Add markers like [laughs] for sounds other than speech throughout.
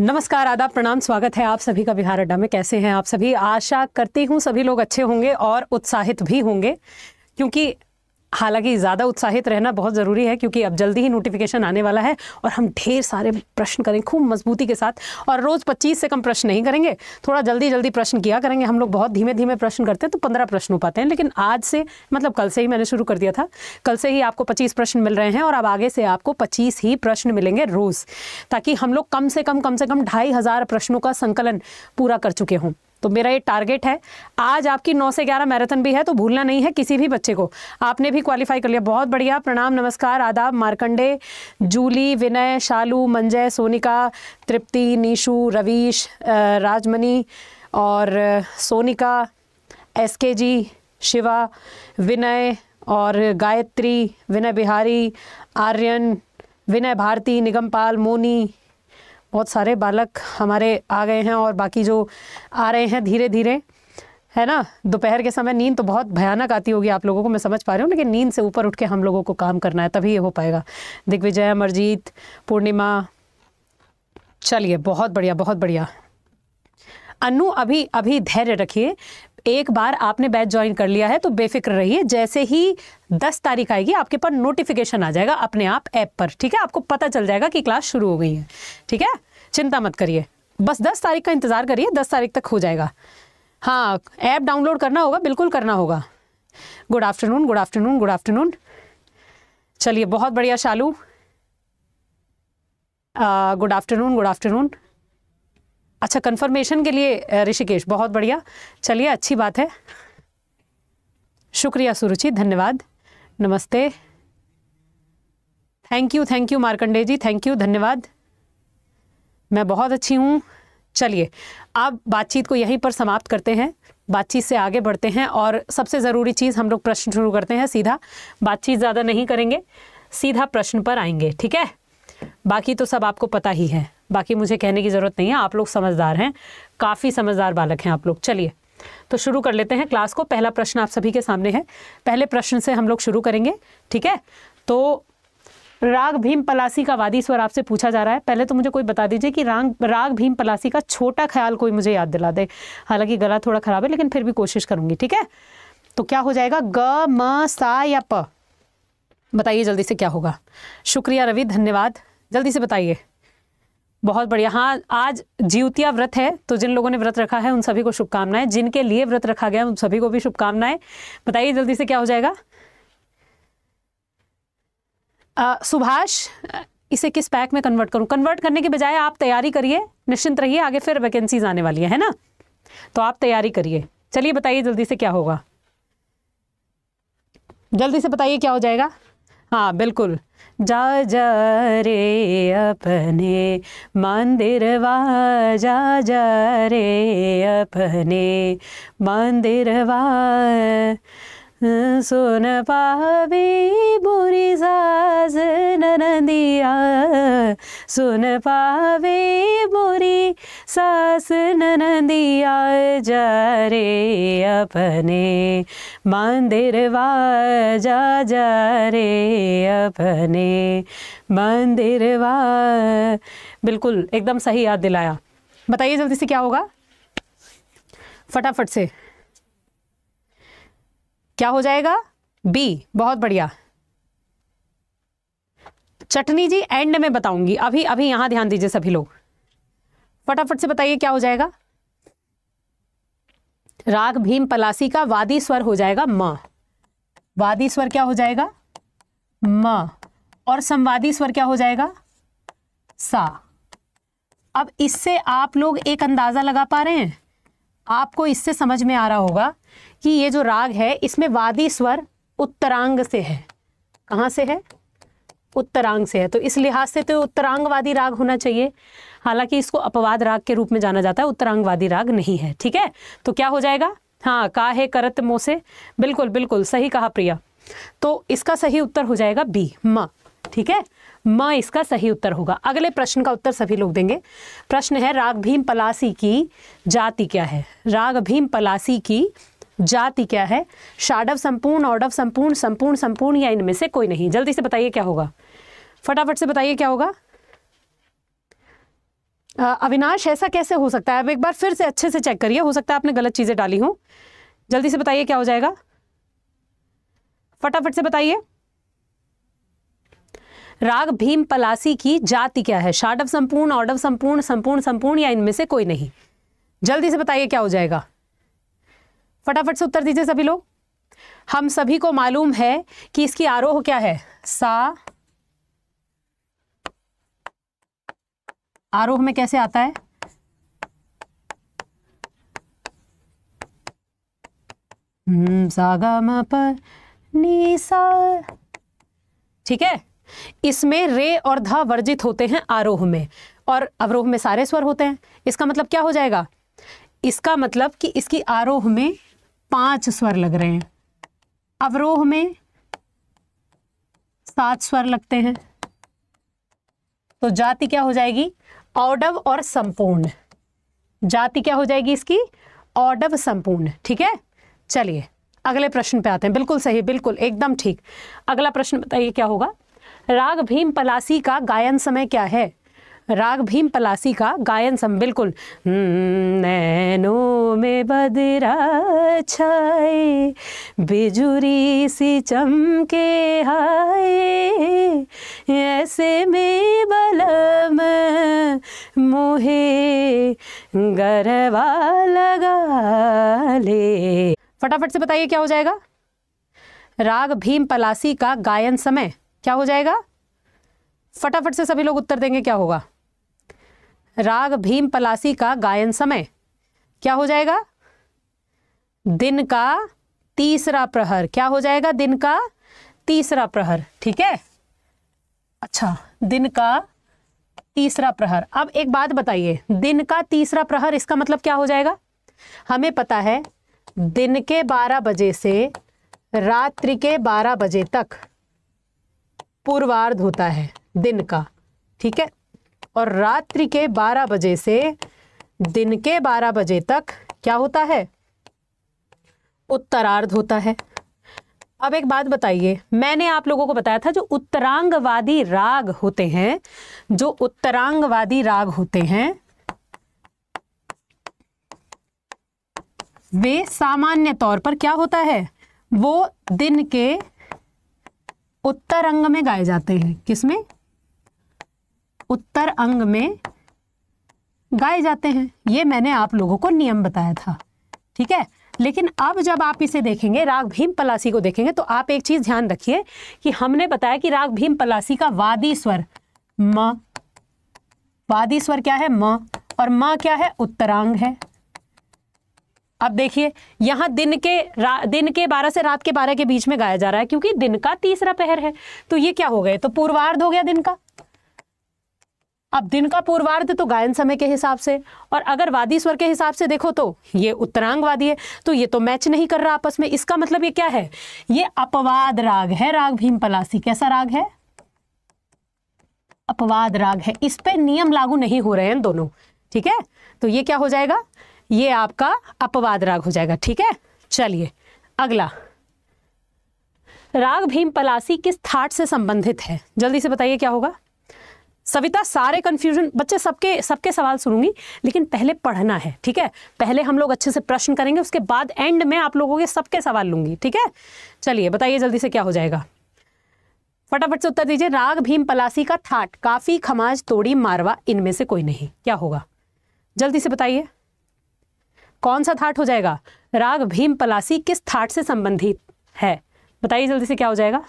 नमस्कार, आदाब, प्रणाम, स्वागत है आप सभी का बिहार अड्डा में। कैसे हैं आप सभी? आशा करती हूँ सभी लोग अच्छे होंगे और उत्साहित भी होंगे, क्योंकि हालाँकि ज़्यादा उत्साहित रहना बहुत ज़रूरी है, क्योंकि अब जल्दी ही नोटिफिकेशन आने वाला है और हम ढेर सारे प्रश्न करें, खूब मजबूती के साथ। और रोज़ 25 से कम प्रश्न नहीं करेंगे, थोड़ा जल्दी जल्दी प्रश्न किया करेंगे। हम लोग बहुत धीमे धीमे प्रश्न करते हैं तो पंद्रह प्रश्न हो पाते हैं, लेकिन आज से मतलब कल से ही मैंने शुरू कर दिया था, कल से ही आपको पच्चीस प्रश्न मिल रहे हैं और अब आगे से आपको पच्चीस ही प्रश्न मिलेंगे रोज़, ताकि हम लोग कम से कम कम से कम ढाई हज़ार प्रश्नों का संकलन पूरा कर चुके हों। तो मेरा ये टारगेट है। आज आपकी नौ से ग्यारह मैराथन भी है तो भूलना नहीं है किसी भी बच्चे को। आपने भी क्वालिफाई कर लिया। बहुत बढ़िया। प्रणाम, नमस्कार। आदाब, मार्कंडे, जूली, विनय, शालू, मंजय, सोनिका, तृप्ति, नीशु, रवीश राजमणि और सोनिका एस के जी शिवा, विनय और गायत्री, विनय बिहारी, आर्यन, विनय भारती, निगमपाल, मोनी बहुत सारे बालक हमारे आ गए हैं और बाकी जो आ रहे हैं धीरे धीरे है ना? दोपहर के समय नींद तो बहुत भयानक आती होगी आप लोगों को, मैं समझ पा रही हूँ, लेकिन नींद से ऊपर उठ के हम लोगों को काम करना है, तभी ये हो पाएगा। दिग्विजय, अमरजीत, पूर्णिमा, चलिए, बहुत बढ़िया बहुत बढ़िया। अनु, अभी अभी धैर्य रखिए एक बार आपने बैच ज्वाइन कर लिया है तो बेफिक्र रहिए, जैसे ही दस तारीख आएगी, आपके पास नोटिफिकेशन आ जाएगा अपने आप ऐप पर, ठीक है? आपको पता चल जाएगा कि क्लास शुरू हो गई है, ठीक है? चिंता मत करिए। बस दस तारीख का इंतज़ार करिए, दस तारीख तक हो जाएगा। हाँ ऐप डाउनलोड करना होगा, बिल्कुल करना होगा। Good afternoon good afternoon good afternoon चलिए, बहुत बढ़िया Shalu. Good afternoon good afternoon अच्छा कंफर्मेशन के लिए ऋषिकेश, बहुत बढ़िया। चलिए, अच्छी बात है। शुक्रिया सुरुचि, धन्यवाद। नमस्ते। Thank you thank you Markande ji thank you धन्यवाद। मैं बहुत अच्छी हूँ। चलिए आप बातचीत को यहीं पर समाप्त करते हैं। बातचीत से आगे बढ़ते हैं और सबसे ज़रूरी चीज़ हम लोग प्रश्न शुरू करते हैं सीधा। बातचीत ज़्यादा नहीं करेंगे, सीधा प्रश्न पर आएँगे, ठीक है? बाकी तो सब आपको पता ही है। बाकी मुझे कहने की ज़रूरत नहीं है, आप लोग समझदार हैं, काफ़ी समझदार बालक हैं आप लोग। चलिए तो शुरू कर लेते हैं क्लास को। पहला प्रश्न आप सभी के सामने है। पहले प्रश्न से हम लोग शुरू करेंगे, ठीक है? तो राग भीम पलासी का वादी स्वर आपसे पूछा जा रहा है। पहले तो मुझे कोई बता दीजिए कि राग राग भीम पलासी का छोटा ख्याल कोई मुझे याद दिला दे। हालाँकि गला थोड़ा खराब है, लेकिन फिर भी कोशिश करूँगी, ठीक है? तो क्या हो जाएगा? ग, म, सा या प? बताइए जल्दी से क्या होगा। शुक्रिया रवि, धन्यवाद। जल्दी से बताइए। बहुत बढ़िया। हाँ आज जीवतिया व्रत है तो जिन लोगों ने व्रत रखा है उन सभी को शुभकामनाएँ। जिनके लिए व्रत रखा गया है उन सभी को भी शुभकामनाएँ। बताइए जल्दी से क्या हो जाएगा? सुभाष इसे किस पैक में कन्वर्ट करूँ? कन्वर्ट करने के बजाय आप तैयारी करिए। निश्चिंत रहिए आगे फिर वैकेंसीज आने वाली है, है ना? तो आप तैयारी करिए। चलिए बताइए जल्दी से क्या होगा। जल्दी से बताइए क्या हो जाएगा? हाँ बिल्कुल। जा जा रे अपने। मंदिर वा, जा जा रे अपने। मंदिर वा, सुन पावे बुरी सास ननदिया। सुन पावे बुरी सास ननदिया जा रे अपने। मंदिर जा जा रे अपने। मंदिर वा बिल्कुल, एकदम सही याद दिलाया। बताइए जल्दी से क्या होगा? फटाफट से। क्या हो जाएगा? बी बहुत बढ़िया। चटनी जी एंड में बताऊँगी। अभी अभी यहाँ ध्यान दीजिए सभी लोग। फटाफट से बताइए क्या हो जाएगा? राग भीम पलासी का वादी स्वर हो जाएगा म। वादी स्वर क्या हो जाएगा? म। और संवादी स्वर क्या हो जाएगा? सा। अब इससे आप लोग एक अंदाज़ा लगा पा रहे हैं। आपको इससे समझ में आ रहा होगा कि ये जो राग है, इसमें वादी स्वर उत्तरांग से है। कहाँ से है? उत्तरांग से है। तो इस लिहाज से तो उत्तरांगवादी राग होना चाहिए। हालाँकि इसको अपवाद राग के रूप में जाना जाता है, उत्तरांगवादी राग नहीं है, ठीक है? तो क्या हो जाएगा? हाँ का है करत मोसे? बिल्कुल बिल्कुल, सही कहा प्रिया। तो इसका सही उत्तर हो जाएगा बी, म, ठीक है? म इसका सही उत्तर होगा। अगले प्रश्न का उत्तर सभी लोग देंगे। प्रश्न है, राग भीम पलासी की जाति क्या है? राग भीम पलासी की जाति क्या है? शाडव संपूर्ण, औडव संपूर्ण संपूर्ण संपूर्ण या इनमें से कोई नहीं। जल्दी से बताइए क्या होगा? फटाफट से बताइए क्या होगा? अविनाश, ऐसा कैसे हो सकता है? अब एक बार फिर से अच्छे से चेक करिए। हो सकता है आपने गलत चीज़ें डाली हो। जल्दी से बताइए क्या हो जाएगा। फटाफट से बताइए। राग भीम पलासी की जाति क्या है? शाडव संपूर्ण ऑर्डव संपूर्ण संपूर्ण संपूर्ण या इनमें से कोई नहीं? जल्दी से बताइए क्या हो जाएगा। फटाफट से उत्तर दीजिए सभी लोग। हम सभी को मालूम है कि इसकी आरोह क्या है? सा आरोह में कैसे आता है? हम्म, नीसा ठीक है? इसमें रे और धा वर्जित होते हैं आरोह में और अवरोह में सारे स्वर होते हैं। इसका मतलब क्या हो जाएगा? इसका मतलब कि इसकी आरोह में पाँच स्वर लग रहे हैं। अवरोह में सात स्वर लगते हैं। तो जाति क्या हो जाएगी? औडव और संपूर्ण। जाति क्या हो जाएगी इसकी? औडव संपूर्ण, ठीक है? चलिए, अगले प्रश्न पे आते हैं। बिल्कुल सही, बिल्कुल, एकदम ठीक। अगला प्रश्न बताइए, क्या होगा? राग भीम पलासी का गायन समय क्या है? राग भीम पलासी का गायन सम बिल्कुल। हम्म, नैनो में बदरा छाए बिजुरी सी चमके हाय ऐसे में बलम मोहे गरवा लगा ले। फटाफट से बताइए क्या हो जाएगा? राग भीम पलासी का गायन समय क्या हो जाएगा? फटाफट से सभी लोग उत्तर देंगे क्या होगा? राग भीम पलासी का गायन समय। क्या हो जाएगा? दिन का तीसरा प्रहर। क्या हो जाएगा दिन का तीसरा प्रहर? ठीक है? अच्छा दिन का तीसरा प्रहर। अब एक बात बताइए, दिन का तीसरा प्रहर इसका मतलब क्या हो जाएगा? हमें पता है, दिन के 12 बजे से रात्रि के 12 बजे तक पूर्वार्ध होता है दिन का। ठीक है? और रात्रि के 12 बजे से दिन के 12 बजे तक क्या होता है? उत्तरार्ध होता है। अब एक बात बताइए, मैंने आप लोगों को बताया था जो उत्तरांगवादी राग होते हैं, जो उत्तरांगवादी राग होते हैं, वे सामान्य तौर पर क्या होता है? वो दिन के उत्तर अंग में गाए जाते हैं। किसमें? उत्तर अंग में गाए जाते हैं। ये मैंने आप लोगों को नियम बताया था। ठीक है? लेकिन अब जब आप इसे देखेंगे, राग भीम पलासी को देखेंगे तो आप एक चीज़ ध्यान रखिए कि हमने बताया कि राग भीम पलासी का वादी स्वर, म। वादी स्वर क्या है? म। और म क्या है? उत्तरांग है। अब देखिए, यहाँ दिन के दिन के बारह से रात के बारह के बीच में गाया जा रहा है, क्योंकि दिन का तीसरा पहर है। तो ये क्या हो गए? तो पूर्वार्ध हो गया दिन का। अब दिन का पूर्वार्ध तो गायन समय के हिसाब से, और अगर वादी स्वर के हिसाब से देखो तो ये उत्तरांग वादी है तो ये तो मैच नहीं कर रहा आपस में। इसका मतलब ये क्या है? ये अपवाद राग है, राग भीम पलासी। कैसा राग है? अपवाद राग है। इस पे नियम लागू नहीं हो रहे हैं दोनों, ठीक है? तो ये क्या हो जाएगा? ये आपका अपवाद राग हो जाएगा, ठीक है? चलिए, अगला। राग भीम पलासी किस थाट से संबंधित है? जल्दी से बताइए क्या होगा? सविता, सारे कंफ्यूजन बच्चे सबके सबके सवाल सुनूँगी, लेकिन पहले पढ़ना है, ठीक है? पहले हम लोग अच्छे से प्रश्न करेंगे, उसके बाद एंड में आप लोगों के सबके सवाल लूँगी, ठीक है? चलिए, बताइए जल्दी से क्या हो जाएगा। फटाफट से उत्तर दीजिए, राग भीम पलासी का थाट, काफ़ी खमाज तोड़ी मारवा, इनमें से कोई नहीं, क्या होगा? जल्दी से बताइए। कौन सा थाट हो जाएगा? राग भीम पलासी किस थाट से संबंधित है? बताइए जल्दी से क्या हो जाएगा?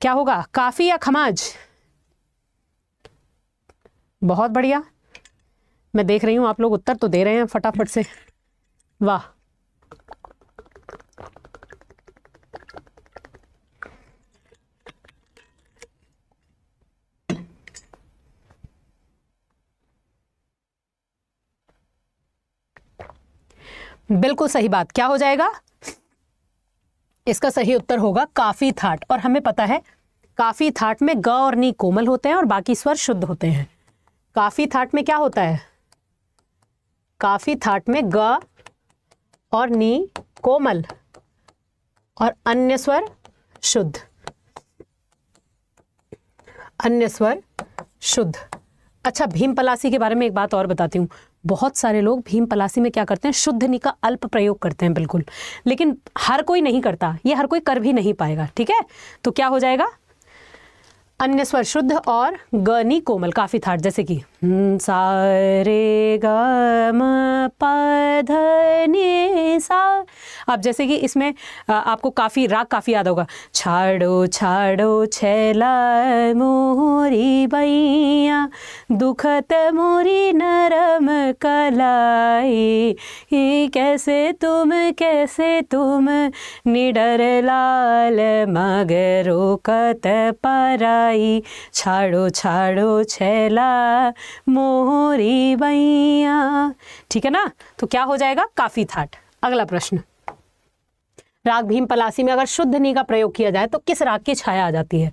क्या होगा? काफ़ी या खमाज? बहुत बढ़िया। मैं देख रही हूँ, आप लोग उत्तर तो दे रहे हैं फटाफट से। वाह। बिल्कुल सही बात। क्या हो जाएगा? इसका सही उत्तर होगा काफ़ी थाट। और हमें पता है, काफ़ी थाट में ग और नी कोमल होते हैं और बाकी स्वर शुद्ध होते हैं। काफ़ी थाट में क्या होता है? काफ़ी थाट में ग और नी कोमल और अन्य स्वर शुद्ध। अन्य स्वर शुद्ध। अच्छा भीम पलासी के बारे में एक बात और बताती हूँ। बहुत सारे लोग भीम पलासी में क्या करते हैं? शुद्ध नि का अल्प प्रयोग करते हैं, बिल्कुल। लेकिन हर कोई नहीं करता। ये हर कोई कर भी नहीं पाएगा, ठीक है? तो क्या हो जाएगा? अन्य स्वर शुद्ध और गनी कोमल काफ़ी थाट जैसे कि हम्म, सारे ग म प ध नि सा। अब जैसे कि इसमें आपको काफ़ी राग काफ़ी याद होगा। छाड़ो छाड़ो छैला मोरी बैया दुखत मोरी नरम कलाई। ही कैसे तुम कैसे तुम निडर लाल मगरो कत पराई छाड़ो छाड़ो, छेला, मोहरी बैया ठीक है ना? तो क्या हो जाएगा? काफ़ी थाट। अगला प्रश्न। राग भीम पलासी में अगर शुद्ध नी का प्रयोग किया जाए तो किस राग की छाया आ जाती है?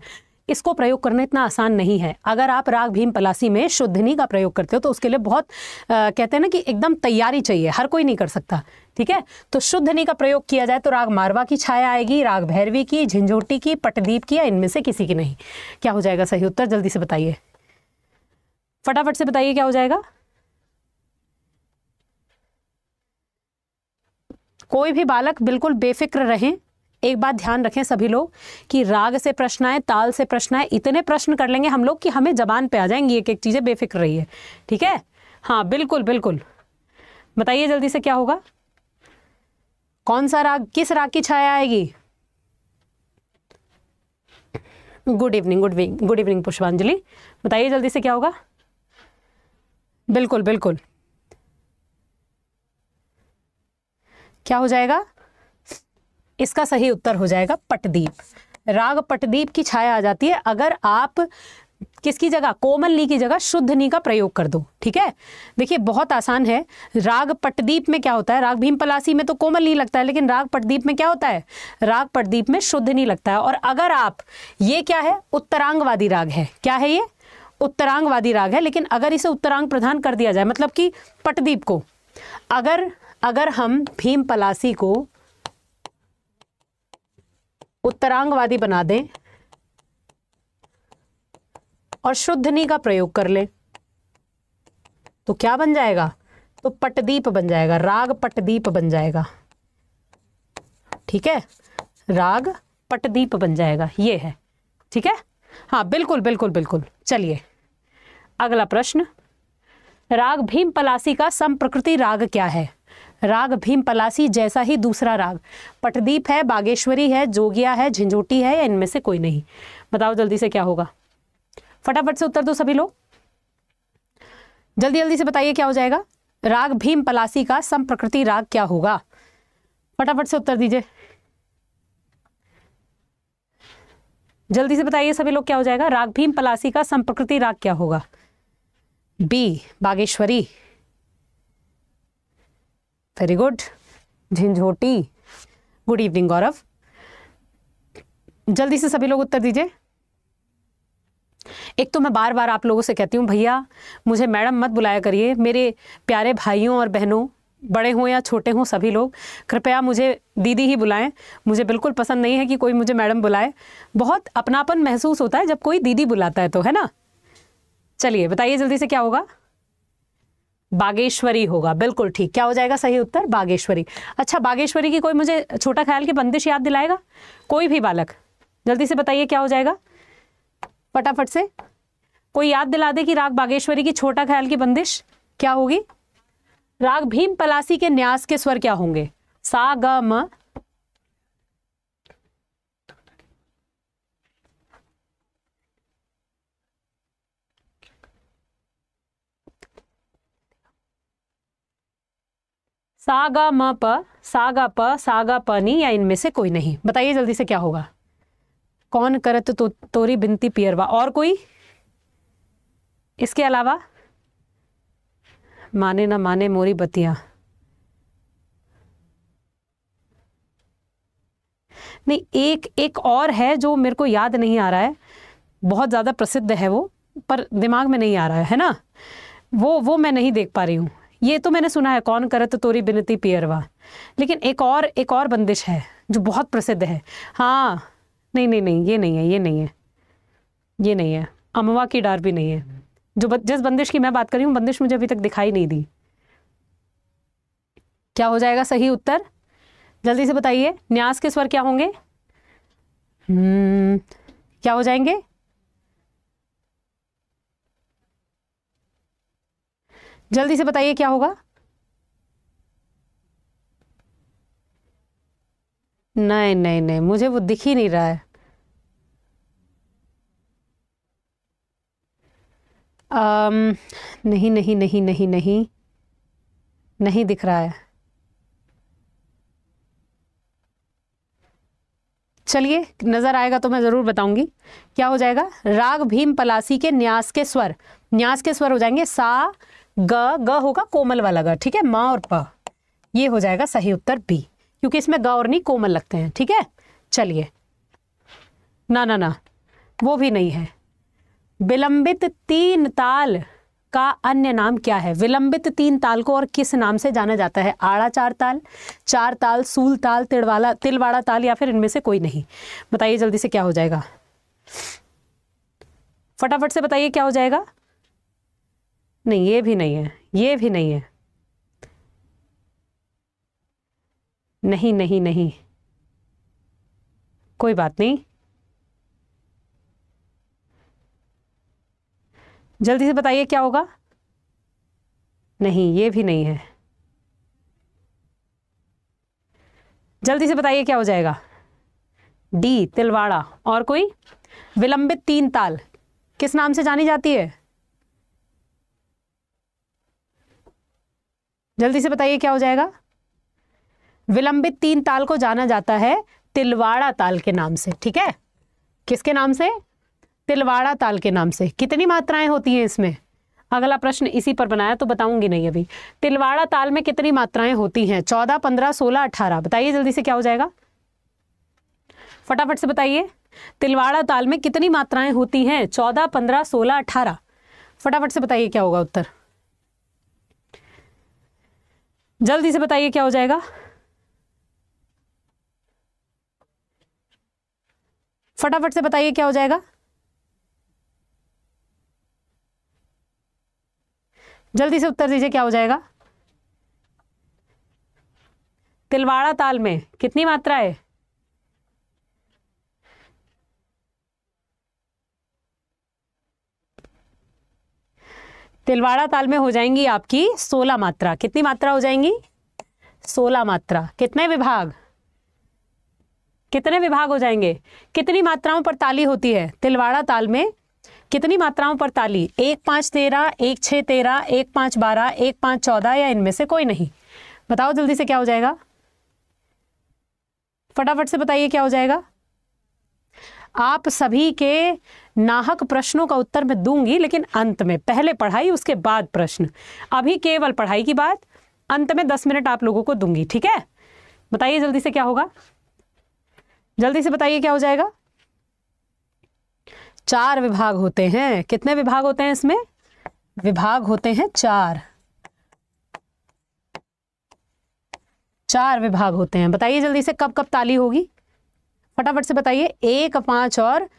इसको प्रयोग करना इतना आसान नहीं है। अगर आप राग भीम पलासी में शुद्धनी का प्रयोग करते हो तो उसके लिए बहुत आ, कहते हैं ना कि एकदम तैयारी चाहिए हर कोई नहीं कर सकता ठीक है? तो शुद्धनी का प्रयोग किया जाए तो राग मारवा की छाया आएगी राग भैरवी की झंझोटी की पटदीप की या इनमें से किसी की नहीं। क्या हो जाएगा? सही उत्तर जल्दी से बताइए। फटाफट से बताइए क्या हो जाएगा? कोई भी बालक बिल्कुल बेफिक्र रहें एक बात ध्यान रखें सभी लोग कि राग से प्रश्न आए, ताल से प्रश्न आए, इतने प्रश्न कर लेंगे हम लोग कि हमें जबान पे आ जाएँगी एक एक चीज़ें बेफिक्र रहिए। ठीक है? हाँ बिल्कुल बिल्कुल। बताइए जल्दी से क्या होगा? कौन सा राग, किस राग की छाया आएगी? Good evening good evening good evening Pushpanjali. बताइए जल्दी से क्या होगा? बिल्कुल बिल्कुल। क्या हो जाएगा? इसका सही उत्तर हो जाएगा पटदीप। राग पटदीप की छाया आ जाती है। अगर आप किसकी जगह, कोमल नी की जगह शुद्ध नी का प्रयोग कर दो, ठीक है? देखिए, बहुत आसान है। राग पटदीप में क्या होता है? राग भीम पलासी में तो कोमल नी लगता है, लेकिन राग पटदीप में क्या होता है? राग पटदीप में शुद्ध नी लगता है। और अगर आप, ये क्या है? उत्तरांगवादी राग है। क्या है ये? उत्तरांगवादी राग है। लेकिन अगर इसे उत्तरांग प्रधान कर दिया जाए मतलब कि पटदीप को, अगर अगर हम भीम पलासी को उत्तरांगवादी बना दें और शुद्धनी का प्रयोग कर लें। तो क्या बन जाएगा? तो पटदीप बन जाएगा, राग पटदीप बन जाएगा। ठीक है? राग पटदीप बन जाएगा, ये है। ठीक है? हाँ बिल्कुल बिल्कुल बिल्कुल। चलिए, अगला प्रश्न। राग भीम पलासी का संप्रकृति राग क्या है? राग भीम पलासी जैसा ही दूसरा राग। पटदीप है, बागेश्वरी है, जोगिया है, झिंझोटी है या इनमें से कोई नहीं। बताओ जल्दी से क्या होगा। फटाफट से उत्तर दो सभी लोग। जल्दी जल्दी से बताइए क्या हो जाएगा। राग भीम पलासी का संप्रकृति राग क्या होगा। फटाफट से उत्तर दीजिए। जल्दी से बताइए सभी लोग क्या हो जाएगा। राग भीम पलासी का संप्रकृति राग क्या होगा। B, Bageshwari. Very good Jhinjhoti. Good evening Gaurav जल्दी से सभी लोग उत्तर दीजिए। एक तो मैं बार बार आप लोगों से कहती हूँ, भैया, मुझे मैडम मत बुलाया करिए। मेरे प्यारे भाइयों और बहनों, बड़े हों या छोटे हों सभी लोग, कृपया मुझे दीदी ही बुलाएँ। मुझे बिल्कुल पसंद नहीं है कि कोई मुझे मैडम बुलाए। बहुत अपनापन महसूस होता है जब कोई दीदी बुलाता है तो है ना? चलिए, बताइए जल्दी से क्या होगा? बागेश्वरी होगा। बिल्कुल ठीक। क्या हो जाएगा? सही उत्तर, बागेश्वरी। अच्छा बागेश्वरी की कोई मुझे छोटा ख्याल की बंदिश याद दिलाएगा? कोई भी बालक। जल्दी से बताइए क्या हो जाएगा? फटाफट से। कोई याद दिला दे कि राग बागेश्वरी की छोटा ख्याल की बंदिश क्या होगी? राग भीम पलासी के न्यास के स्वर क्या होंगे? सा, ग, म सागा म प, सागा प सागा प नी या इनमें से कोई नहीं। बताइए जल्दी से क्या होगा। कौन करत तो तोरी बिनती पियरवा। और कोई? इसके अलावा? माने ना माने मोरी बतिया। नहीं, एक एक और है जो मेरे को याद नहीं आ रहा है। बहुत ज़्यादा प्रसिद्ध है वो, पर दिमाग में नहीं आ रहा है है ना? वो वो मैं नहीं देख पा रही हूँ। ये तो मैंने सुना है कौन करत तोरी बिनती पियरवा। लेकिन एक और एक और बंदिश है जो बहुत प्रसिद्ध है। हाँ नहीं नहीं नहीं ये नहीं है ये नहीं है। ये नहीं है अमवा की डार भी नहीं है। जो जिस बंदिश की मैं बात कर रही हूँ बंदिश मुझे अभी तक दिखाई नहीं दी। क्या हो जाएगा सही उत्तर? जल्दी से बताइए न्यास के स्वर क्या होंगे? हम्म, क्या हो जाएँगे? जल्दी से बताइए क्या होगा? नहीं नहीं नहीं मुझे वो दिख ही नहीं रहा है। आम, नहीं नहीं नहीं नहीं नहीं नहीं दिख रहा है। चलिए नज़र आएगा तो मैं ज़रूर बताऊँगी। क्या हो जाएगा? राग भीम पलासी के न्यास के स्वर। न्यास के स्वर हो जाएँगे सा ग ग होगा कोमल वाला ग, ठीक है? माँ और प। ये हो जाएगा सही उत्तर बी, क्योंकि इसमें ग और नहीं कोमल लगते हैं, ठीक है? चलिए। ना ना ना, वो भी नहीं है। विलंबित तीन ताल का अन्य नाम क्या है? विलंबित तीन ताल को और किस नाम से जाना जाता है? आड़ा चार ताल चार ताल, सूल ताल तिड़वाला तिलवाड़ा ताल या फिर इनमें से कोई नहीं। बताइए जल्दी से क्या हो जाएगा? फटाफट से बताइए क्या हो जाएगा? नहीं, ये भी नहीं है, ये भी नहीं है। नहीं नहीं नहीं। कोई बात नहीं। जल्दी से बताइए क्या होगा। नहीं, ये भी नहीं है। जल्दी से बताइए क्या हो जाएगा। डी, तिलवाड़ा। और कोई? विलंबित तीन ताल। किस नाम से जानी जाती है? जल्दी से बताइए क्या हो जाएगा? विलंबित तीन ताल को जाना जाता है तिलवाड़ा ताल के नाम से, ठीक है? किसके नाम से? तिलवाड़ा ताल के नाम से। कितनी मात्राएँ होती हैं इसमें? अगला प्रश्न इसी पर बनाया तो बताऊँगी नहीं अभी। तिलवाड़ा ताल में कितनी मात्राएँ होती हैं? चौदह, पंद्रह, सोलह, अठारह। बताइए जल्दी से क्या हो जाएगा? फटाफट से बताइए। तिलवाड़ा ताल में कितनी मात्राएँ होती हैं? चौदह, पंद्रह, सोलह, अठारह। फटाफट से बताइए क्या होगा उत्तर? जल्दी से बताइए क्या हो जाएगा? फटाफट से बताइए क्या हो जाएगा? जल्दी से उत्तर दीजिए क्या हो जाएगा? तिलवाड़ा ताल में कितनी मात्रा है? तिलवाड़ा ताल में हो जाएँगी आपकी सोलह मात्रा। कितनी मात्रा हो जाएँगी? सोलह मात्रा। कितने विभाग? कितने विभाग हो जाएँगे? कितनी मात्राओं पर ताली होती है तिलवाड़ा ताल में? कितनी मात्राओं पर ताली? एक पाँच तेरह, एक छः तेरह, एक पाँच बारह, एक पाँच चौदह या इनमें से कोई नहीं। बताओ जल्दी से क्या हो जाएगा? फटाफट से बताइए क्या हो जाएगा? आप सभी के नाहक प्रश्नों का उत्तर मैं दूँगी, लेकिन अंत में, पहले पढ़ाई, उसके बाद प्रश्न। अभी केवल पढ़ाई की बात, अंत में दस मिनट आप लोगों को दूँगी, ठीक है? बताइए जल्दी से क्या होगा? जल्दी से बताइए क्या हो जाएगा? चार विभाग होते हैं। कितने विभाग होते हैं इसमें? विभाग होते हैं चार। चार विभाग होते हैं। बताइए जल्दी से कब कब ताली होगी? फटाफट से बताइए, एक, पाँच और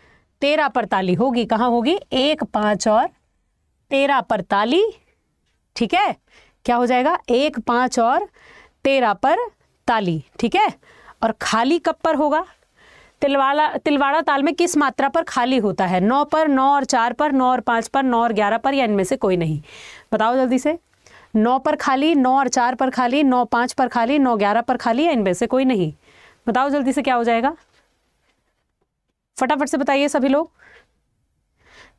तेरह पर ताली होगी। कहाँ होगी? एक, पाँच और तेरह पर ताली ठीक है? क्या हो जाएगा? एक, पाँच और तेरह पर ताली ठीक है? और खाली कब पर होगा? तिलवाड़ा तिलवाड़ा ताल में किस मात्रा पर खाली होता है? नौ पर, नौ और चार पर, नौ और पाँच पर, नौ और ग्यारह पर या इनमें से कोई नहीं? बताओ जल्दी से। नौ पर खाली, नौ और चार पर खाली, नौ, पाँच पर खाली, नौ, ग्यारह पर खाली या इनमें से कोई नहीं? बताओ जल्दी से क्या हो जाएगा? फटाफट से बताइए सभी लोग।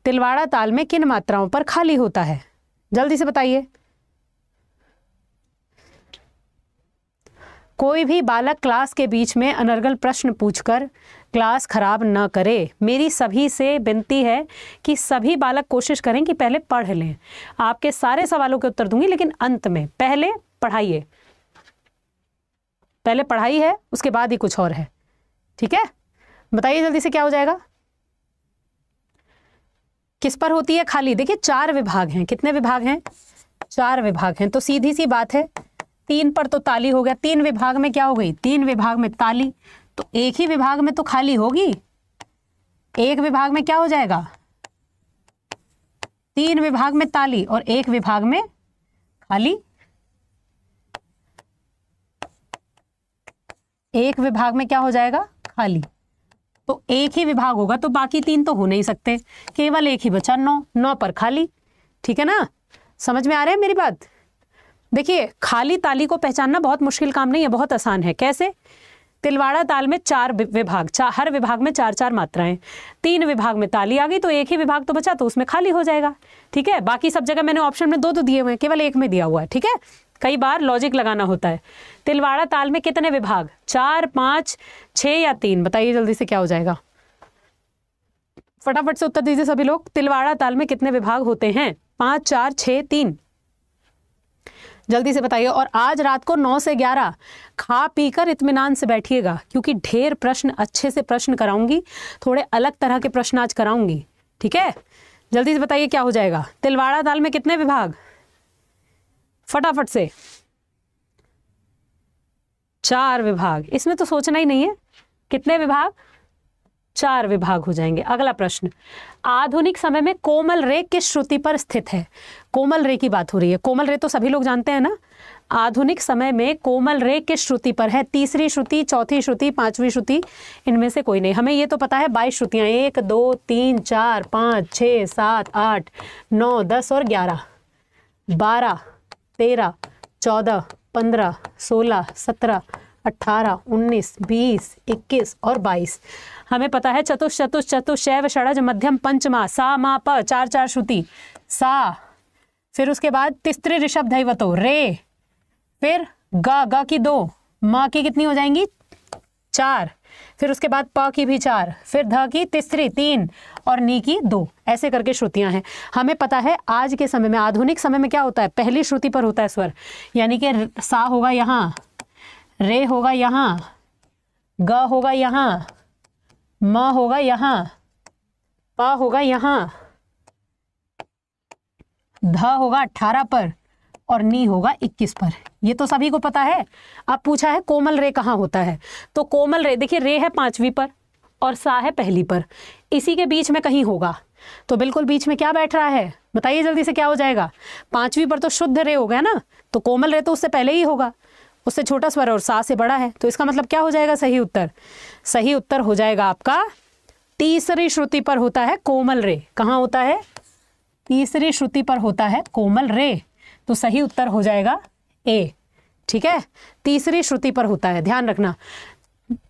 तिलवाड़ा ताल में किन मात्राओं पर खाली होता है? जल्दी से बताइए। कोई भी बालक क्लास के बीच में अनर्गल प्रश्न पूछकर क्लास खराब न करे, मेरी सभी से विनती है कि सभी बालक कोशिश करें कि पहले पढ़ लें। आपके सारे सवालों के उत्तर दूँगी, लेकिन अंत में पहले पढ़ाइए। पहले पढ़ाई है, उसके बाद ही कुछ और है। ठीक है? बताइए जल्दी से क्या हो जाएगा? किस पर होती है खाली? देखिए, चार विभाग हैं। कितने विभाग हैं? चार विभाग हैं। तो सीधी सी बात है, तीन पर तो ताली हो गया। तीन विभाग में क्या हो गई? तीन विभाग में ताली। तो एक ही विभाग में तो खाली होगी? एक विभाग में क्या हो जाएगा? तीन विभाग में ताली और एक विभाग में खाली। एक विभाग में क्या हो जाएगा? खाली। तो एक ही विभाग होगा तो बाकी तीन तो हो नहीं सकते। केवल एक ही बचा, नौ नौ पर खाली। ठीक है ना? समझ में आ रहा है मेरी बात? देखिए, खाली ताली को पहचानना बहुत मुश्किल काम नहीं है, बहुत आसान है। कैसे? तिलवाड़ा ताल में चार विभाग चार हर विभाग में चार चार मात्राएँ। तीन विभाग में ताली आ गई तो एक ही विभाग तो बचा तो उसमें खाली हो जाएगा। ठीक है? बाकी सब जगह मैंने ऑप्शन में दो तो दिए हुए हैं, केवल एक में दिया हुआ है। ठीक है? कई बार लॉजिक लगाना होता है। तिलवाड़ा ताल में कितने विभाग? चार, पाँच छ या तीन? बताइए जल्दी से क्या हो जाएगा। फटाफट से उत्तर दीजिए सभी लोग। तिलवाड़ा ताल में कितने विभाग होते हैं? पाँच, चार छ तीन। जल्दी से बताइए। और आज रात को नौ से ग्यारह, खा पी कर इतमान से बैठिएगा, क्योंकि ढेर प्रश्न अच्छे से प्रश्न कराऊँगी। थोड़े अलग तरह के प्रश्न आज कराऊँगी। ठीक है? जल्दी से बताइए क्या हो जाएगा। तिलवाड़ा दाल में कितने विभाग? फटाफट से। चार विभाग। इसमें तो सोचना ही नहीं है। कितने विभाग? चार विभाग हो जाएँगे। अगला प्रश्न। आधुनिक समय में कोमल रे किस श्रुति पर स्थित है? कोमल रे की बात हो रही है। कोमल रे तो सभी लोग जानते हैं ना? आधुनिक समय में कोमल रे किस श्रुति पर है? तीसरी श्रुति, चौथी श्रुति, पांचवी श्रुति, इनमें से कोई नहीं। हमें ये तो पता है, बाईस श्रुतियाँ। एक, दो, तीन, चार, पाँच छ सात, आठ, नौ, दस और ग्यारह। बारह। तेरह, चौदह, पंद्रह, सोलह, सत्रह अट्ठारह उन्नीस, बीस, इक्कीस और बाईस। हमें पता है चतुष चतुष चतुष शैव, षडज, मध्यम, पंचमा, सा, मा, प, चार चार, श्रुति। सा, फिर उसके बाद तिस्त्री, ऋषभ धैवतो रे, फिर ग ग की दो, म की कितनी हो जाएँगी? चार। फिर उसके बाद प की भी चार, फिर ध की तीसरी तीन और नी की दो। ऐसे करके श्रुतियाँ हैं। हमें पता है, आज के समय में, आधुनिक समय में क्या होता है? पहली श्रुति पर होता है स्वर। यानी कि सा होगा यहाँ, रे होगा यहाँ, ग होगा यहाँ, म होगा यहाँ, प होगा यहाँ, ध होगा अट्ठारह पर। और नी होगा इक्कीस पर। ये तो सभी को पता है। अब पूछा है, कोमल रे कहाँ होता है? तो कोमल रे, देखिए, रे है पांचवी पर और सा है पहली पर। इसी के बीच में कहीं होगा। तो बिल्कुल बीच में क्या बैठ रहा है? बताइए जल्दी से क्या हो जाएगा। पांचवी पर तो शुद्ध रे हो गया ना? तो कोमल रे तो उससे पहले ही होगा। उससे छोटा स्वर और सा से बड़ा है। तो इसका मतलब क्या हो जाएगा? सही उत्तर। सही उत्तर हो जाएगा आपका, तीसरी श्रुति पर होता है कोमल रे। कहाँ होता है? तीसरी श्रुति पर होता है कोमल रे। तो सही उत्तर हो जाएगा ए ठीक है? तीसरी श्रुति पर होता है, ध्यान रखना।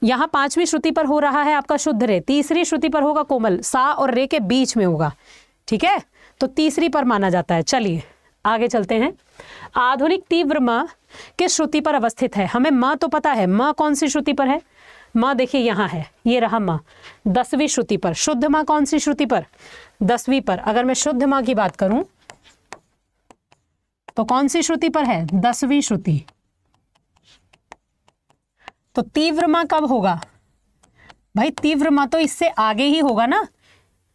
यहाँ पांचवी श्रुति पर हो रहा है आपका शुद्ध रे। तीसरी श्रुति पर होगा कोमल। सा और रे के बीच में होगा। ठीक है? तो तीसरी पर माना जाता है। चलिए, आगे चलते हैं। आधुनिक तीव्र म किस श्रुति पर अवस्थित है? हमें म तो पता है। म कौन सी श्रुति पर है? म देखिए, यहाँ है। ये रहा म। दसवीं श्रुति पर। शुद्ध माँ कौन सी श्रुति पर? दसवीं पर। अगर मैं शुद्ध माँ की बात करूँ तो कौन सी श्रुति पर है? दसवीं श्रुति। तो तीव्रमा कब होगा? भाई तीव्रमा तो इससे आगे ही होगा ना?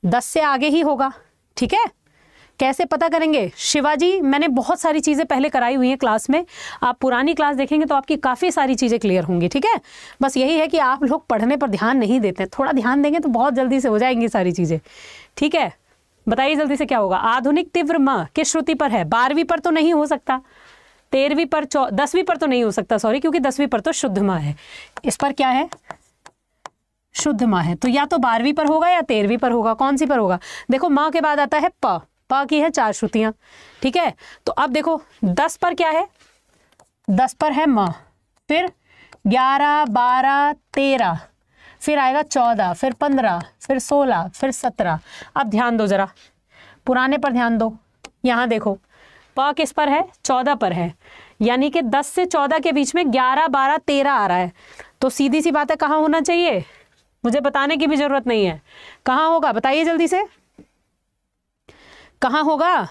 दस से आगे ही होगा, ठीक है? कैसे पता करेंगे? शिवाजी, मैंने बहुत सारी चीज़ें पहले कराई हुई हैं क्लास में। आप पुरानी क्लास देखेंगे तो आपकी काफ़ी सारी चीज़ें क्लियर होंगी, ठीक है? बस यही है कि आप लोग पढ़ने पर ध्यान नहीं देते थोड़ा ध्यान देंगे तो बहुत जल्दी से हो जाएँगी सारी चीज़ें, ठीक है? बताइए जल्दी से क्या होगा? आधुनिक तीव्र म किस श्रुति पर है? बारहवीं पर तो नहीं हो सकता। तेरहवीं पर चौ, दसवीं पर तो नहीं हो सकता सॉरी क्योंकि दसवीं पर तो शुद्ध माँ है। इस पर क्या है? शुद्ध माँ है। तो या तो बारहवीं पर होगा या तेरहवीं पर होगा, कौन सी पर होगा? देखो, माँ के बाद आता है प। प की है चार श्रुतियाँ, ठीक है? तो अब देखो, दस पर क्या है? दस पर है म। फिर ग्यारह, बारह, तेरह। फिर आएगा चौदह, फिर पंद्रह, फिर सोलह, फिर सत्रह। अब ध्यान दो जरा। पुराने पर ध्यान दो। यहाँ देखो। प किस पर है? चौदह पर है। यानी कि दस से चौदह के बीच में ग्यारह, बारह, तेरह आ रहा है। तो सीधी सी बात है, कहाँ होना चाहिए? मुझे बताने की भी ज़रूरत नहीं है। कहाँ होगा? बताइए जल्दी से। कहाँ होगा?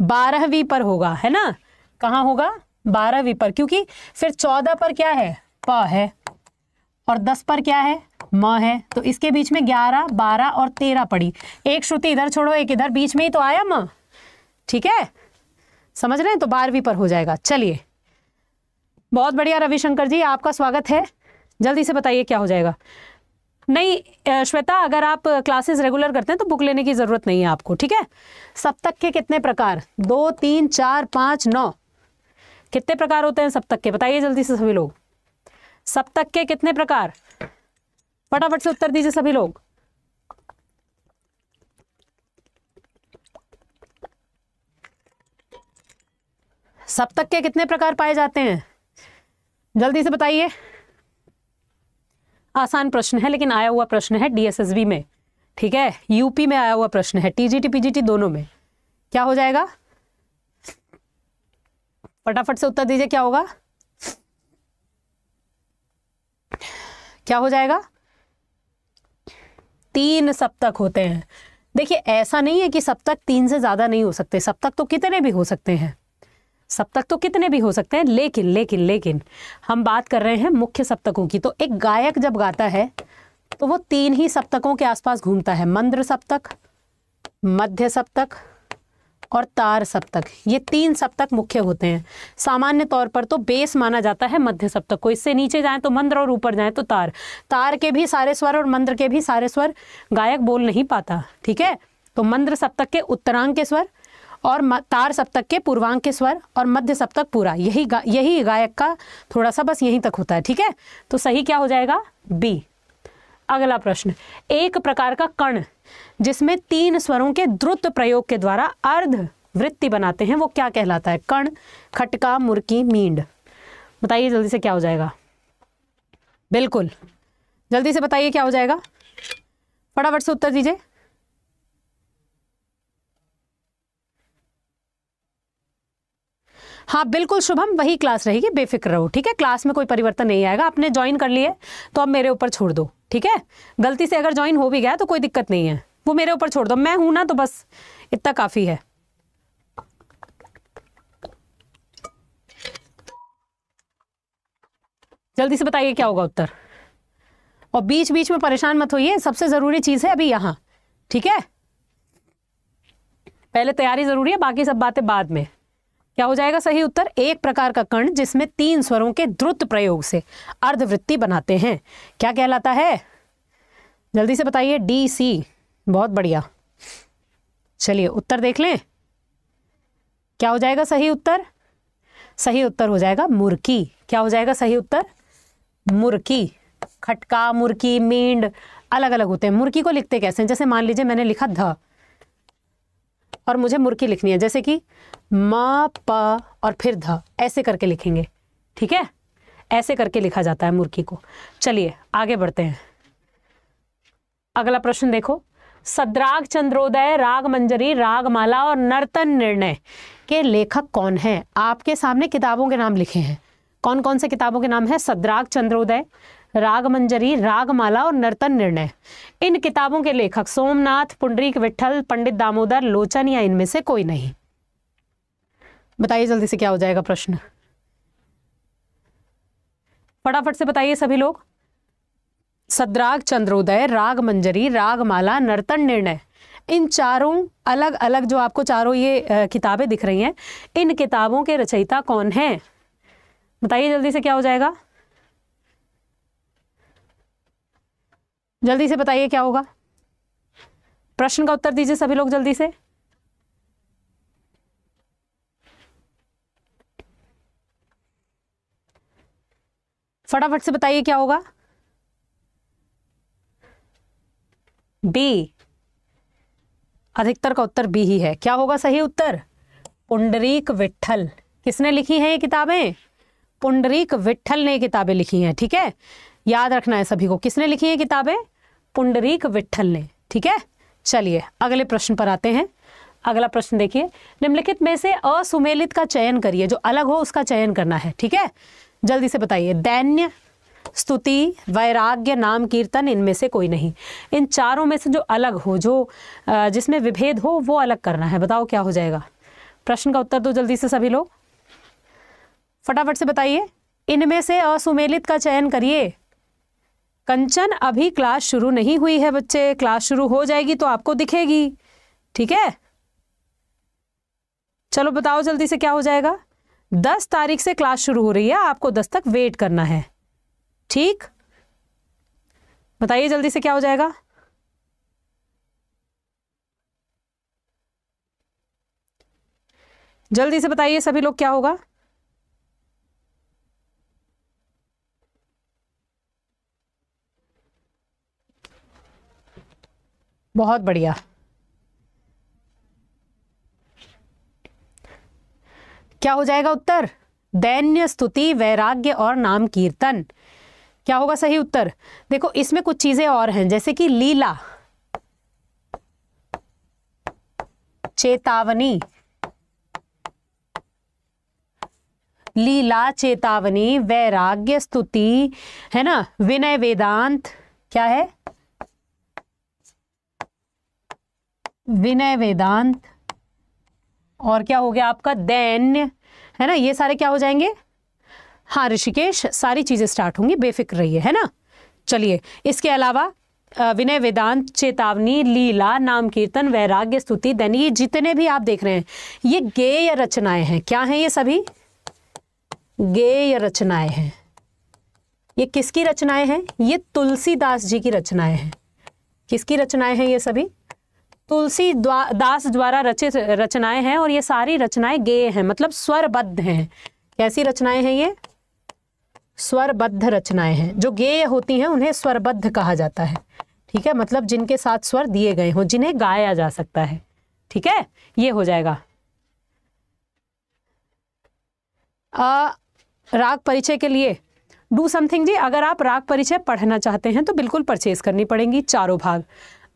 बारहवीं पर होगा, है ना? कहाँ होगा? बारहवीं पर। क्योंकि फिर चौदह पर क्या है? प है। और दस पर क्या है? म है। तो इसके बीच में ग्यारह, बारह और तेरह पड़ी। एक श्रुति इधर छोड़ो, एक इधर। बीच में ही तो आया म। ठीक है? समझ रहे हैं? तो बारहवीं पर हो जाएगा। चलिए। बहुत बढ़िया रविशंकर जी, आपका स्वागत है। जल्दी से बताइए क्या हो जाएगा। नहीं श्वेता, अगर आप क्लासेस रेगुलर करते हैं तो बुक लेने की ज़रूरत नहीं है आपको, ठीक है? सप्तक के कितने प्रकार? दो, तीन, चार, पाँच, नौ। कितने प्रकार होते हैं सप्तक के? बताइए जल्दी से सभी लोग। सप्तक के कितने प्रकार? फटाफट से उत्तर दीजिए सभी लोग। सप्तक के कितने प्रकार पाए जाते हैं? जल्दी से बताइए। आसान प्रश्न है, लेकिन आया हुआ प्रश्न है डीएसएसबी में। ठीक है यूपी में आया हुआ प्रश्न है टीजीटी पीजीटी दोनों में। क्या हो जाएगा? फटाफट से उत्तर दीजिए, क्या होगा? क्या हो जाएगा? तीन सप्तक होते हैं। देखिए, ऐसा नहीं है कि सप्तक तीन से ज़्यादा नहीं हो सकते। सप्तक तो कितने भी हो सकते हैं। सप्तक तो कितने भी हो सकते हैं, लेकिन लेकिन लेकिन हम बात कर रहे हैं मुख्य सप्तकों की। तो एक गायक जब गाता है तो वो तीन ही सप्तकों के आसपास घूमता है। मंद्र सप्तक, मध्य सप्तक और तार सप्तक। ये तीन सप्तक मुख्य होते हैं। सामान्य तौर पर तो बेस माना जाता है मध्य सप्तक को। इससे नीचे जाए तो मंद्र और ऊपर जाए तो तार। तार के भी सारे स्वर और मंद्र के भी सारे स्वर गायक बोल नहीं पाता ठीक है? तो मंद्र सप्तक के उत्तरांग के स्वर और तार सप्तक के पूर्वांग के स्वर और मध्य सप्तक पूरा। यही गा, यही गायक का थोड़ा सा बस यहीं तक होता है ठीक है? तो सही क्या हो जाएगा? बी। अगला प्रश्न। एक प्रकार का कण। जिसमें तीन स्वरों के द्रुत प्रयोग के द्वारा अर्ध वृत्ति बनाते हैं, वो क्या कहलाता है? कण, खटका, मुर्की, मींड। बताइए जल्दी से क्या हो जाएगा। बिल्कुल। जल्दी से बताइए क्या हो जाएगा। फटाफट से उत्तर दीजिए। हाँ बिल्कुल शुभम, वही क्लास रहेगी, बेफिक्र रहो, ठीक है? क्लास में कोई परिवर्तन नहीं आएगा, आपने ज्वाइन कर लिए तो अब मेरे ऊपर छोड़ दो, ठीक है? गलती से अगर ज्वाइन हो भी गया तो कोई दिक्कत नहीं है। वो मेरे ऊपर छोड़ दो। मैं हूँ ना तो बस इतना काफ़ी है। जल्दी से बताइए क्या होगा उत्तर। और बीच बीच में परेशान मत होइए, सबसे ज़रूरी चीज़ है अभी यहाँ, ठीक है? पहले तैयारी ज़रूरी है, बाकी सब बातें बाद में। क्या हो जाएगा सही उत्तर? एक प्रकार का कर्ण जिसमें तीन स्वरों के द्रुत प्रयोग से अर्धवृत्ति बनाते हैं। क्या कहलाता है? जल्दी से बताइए डी सी बहुत बढ़िया। चलिए, उत्तर देख लें। क्या हो जाएगा सही उत्तर? सही उत्तर हो जाएगा मुर्की। क्या हो जाएगा सही उत्तर? मुर्की। खटका, मुर्की, मींड अलग अलग होते हैं। मुर्की को लिखते कैसे हैं? जैसे मान लीजिए मैंने लिखा ध, और मुझे मुर्की लिखनी है। जैसे कि म, प और फिर ध। ऐसे करके लिखेंगे। ठीक है? ऐसे करके लिखा जाता है मुर्की को। चलिए, आगे बढ़ते हैं। अगला प्रश्न देखो। सद्राग चंद्रोदय, राग मंजरी, रागमाला और नर्तन निर्णय। के लेखक कौन हैं? आपके सामने किताबों के नाम लिखे हैं। कौन कौन से किताबों के नाम है? सद्राग चंद्रोदय, राग मंजरी, रागमाला और नर्तन निर्णय। इन किताबों के लेखक सोमनाथ, पुंडरीक विठल पंडित दामोदर, लोचन या इनमें से कोई नहीं। बताइए जल्दी से क्या हो जाएगा प्रश्न। फटाफट से बताइए सभी लोग। सद्राग चंद्रोदय, राग मंजरी, रागमाला, नर्तन निर्णय। इन चारों अलग अलग जो आपको चारों ये किताबें दिख रही हैं, इन किताबों के रचयिता कौन हैं? बताइए जल्दी से क्या हो जाएगा? जल्दी से बताइए क्या होगा? प्रश्न का उत्तर दीजिए सभी लोग जल्दी से। फटाफट से बताइए क्या होगा? बी। अधिकतर का उत्तर बी ही है। क्या होगा सही उत्तर? पुंडरीक विठल किसने लिखी है ये किताबें? पुंडरीक विठल ने किताबें लिखी हैं, ठीक है? याद रखना है सभी को। किसने लिखी है किताबें? पुंडरीक विठल ने, ठीक है? चलिए, अगले प्रश्न पर आते हैं। अगला प्रश्न देखिए। निम्नलिखित में से असुमेलित का चयन करिए। जो अलग हो, उसका चयन करना है, ठीक है? जल्दी से बताइए। दैन्य स्तुति, वैराग्य, नाम, कीर्तन, इनमें से कोई नहीं। इन चारों में से जो अलग हो, जो जिसमें विभेद हो, वो अलग करना है। बताओ क्या हो जाएगा? प्रश्न का उत्तर दो जल्दी से सभी लोग। फटाफट से बताइए। इनमें से असुमेलित का चयन करिए। कंचन, अभी क्लास शुरू नहीं हुई है बच्चे। क्लास शुरू हो जाएगी तो आपको दिखेगी। ठीक है? चलो बताओ जल्दी से क्या हो जाएगा। दस तारीख से क्लास शुरू हो रही है। आपको दस तक वेट करना है। ठीक? बताइए जल्दी से क्या हो जाएगा? जल्दी से बताइए सभी लोग क्या होगा? बहुत बढ़िया। क्या हो जाएगा उत्तर? दैन्य स्तुति, वैराग्य और नाम कीर्तन। क्या होगा सही उत्तर? देखो, इसमें कुछ चीज़ें और हैं, जैसे कि लीला। चेतावनी। लीला, चेतावनी, वैराग्य, स्तुति, है ना? विनय, वेदांत, क्या है? विनय, वेदांत। और क्या हो गया आपका? दैन्य। है ना? ये सारे क्या हो जाएँगे? हाँ ऋषिकेश, सारी चीज़ें स्टार्ट होंगी, बेफिक्र रहिए, है ना? चलिए, इसके अलावा विनय वेदांत, चेतावनी, लीला, नाम कीर्तन, वैराग्य, स्तुति दैन ये जितने भी आप देख रहे हैं, ये गेय रचनाएँ हैं। क्या हैं ये सभी? गेय रचनाएँ हैं। ये किसकी रचनाएँ हैं? ये तुलसीदास जी की रचनाएँ हैं। किसकी रचनाएँ हैं ये सभी? तुलसी दास द्वारा रचित रचनाएँ हैं और ये सारी रचनाएँ गेय हैं मतलब स्वरबद्ध हैं। कैसी रचनाएँ हैं ये? स्वरबद्ध रचनाएँ हैं। जो गेय होती हैं उन्हें स्वरबद्ध कहा जाता है। ठीक है? मतलब जिनके साथ स्वर दिए गए हों जिन्हें गाया जा सकता है। ठीक है? ये हो जाएगा। आ, राग परिचय के लिए। डू समथिंग जी अगर आप राग परिचय पढ़ना चाहते हैं तो बिल्कुल परचेज करनी पड़ेगी चारों भाग।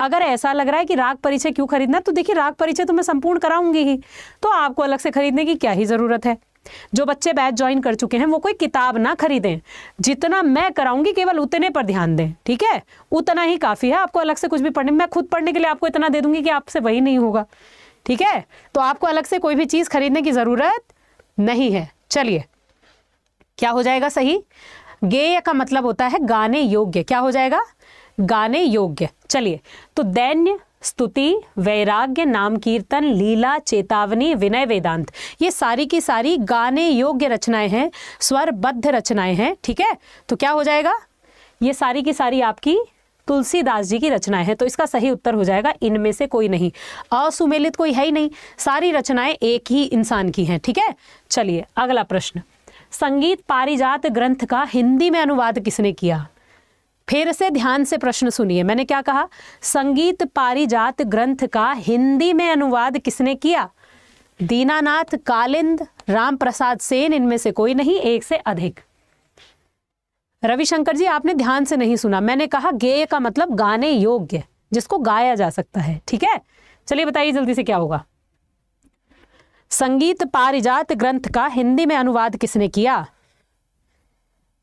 अगर ऐसा लग रहा है कि राग परिचय क्यों खरीदना तो देखिए राग परिचय तो मैं संपूर्ण कराऊँगी ही। तो आपको अलग से खरीदने की क्या ही ज़रूरत है? जो बच्चे बैच ज्वाइन कर चुके हैं, वो कोई किताब ना खरीदें। जितना मैं कराऊँगी, केवल उतने पर ध्यान दें, ठीक है? उतना ही काफ़ी है। आपको अलग से कुछ भी पढ़ने, मैं खुद पढ़ने के लिए आपको इतना दे दूँगी कि आपसे वही नहीं होगा, ठीक है? तो आपको अलग से कोई भी चीज़ खरीदने की ज़रूरत नहीं है। चलिए, क्या हो जाएगा सही? गेय का मतलब होता है गाने योग्य। क्या हो जाएगा? गाने योग्य। चलिए तो दैन्य स्तुति, वैराग्य नाम कीर्तन लीला, चेतावनी, विनय वेदांत। ये सारी की सारी गाने योग्य रचनाएँ हैं, स्वरबद्ध रचनाएँ हैं, ठीक है? तो क्या हो जाएगा? ये सारी की सारी आपकी तुलसीदास जी की रचनाएँ हैं तो इसका सही उत्तर हो जाएगा, इनमें से कोई नहीं। असुमेलित कोई है ही नहीं, सारी रचनाएँ एक ही इंसान की हैं, ठीक है? चलिए, अगला प्रश्न। संगीत पारिजात ग्रंथ का हिंदी में अनुवाद किसने किया? फिर से ध्यान से प्रश्न सुनिए। मैंने क्या कहा? संगीत पारिजात ग्रंथ का हिंदी में अनुवाद किसने किया? दीनानाथ, कालिंद राम प्रसाद सेन, इनमें से कोई नहीं, एक से अधिक। रविशंकर जी, आपने ध्यान से नहीं सुना। मैंने कहा, गेय का मतलब गाने योग्य, जिसको गाया जा सकता है। ठीक है? चलिए बताइए जल्दी से क्या होगा। संगीत पारिजात ग्रंथ का हिंदी में अनुवाद किसने किया?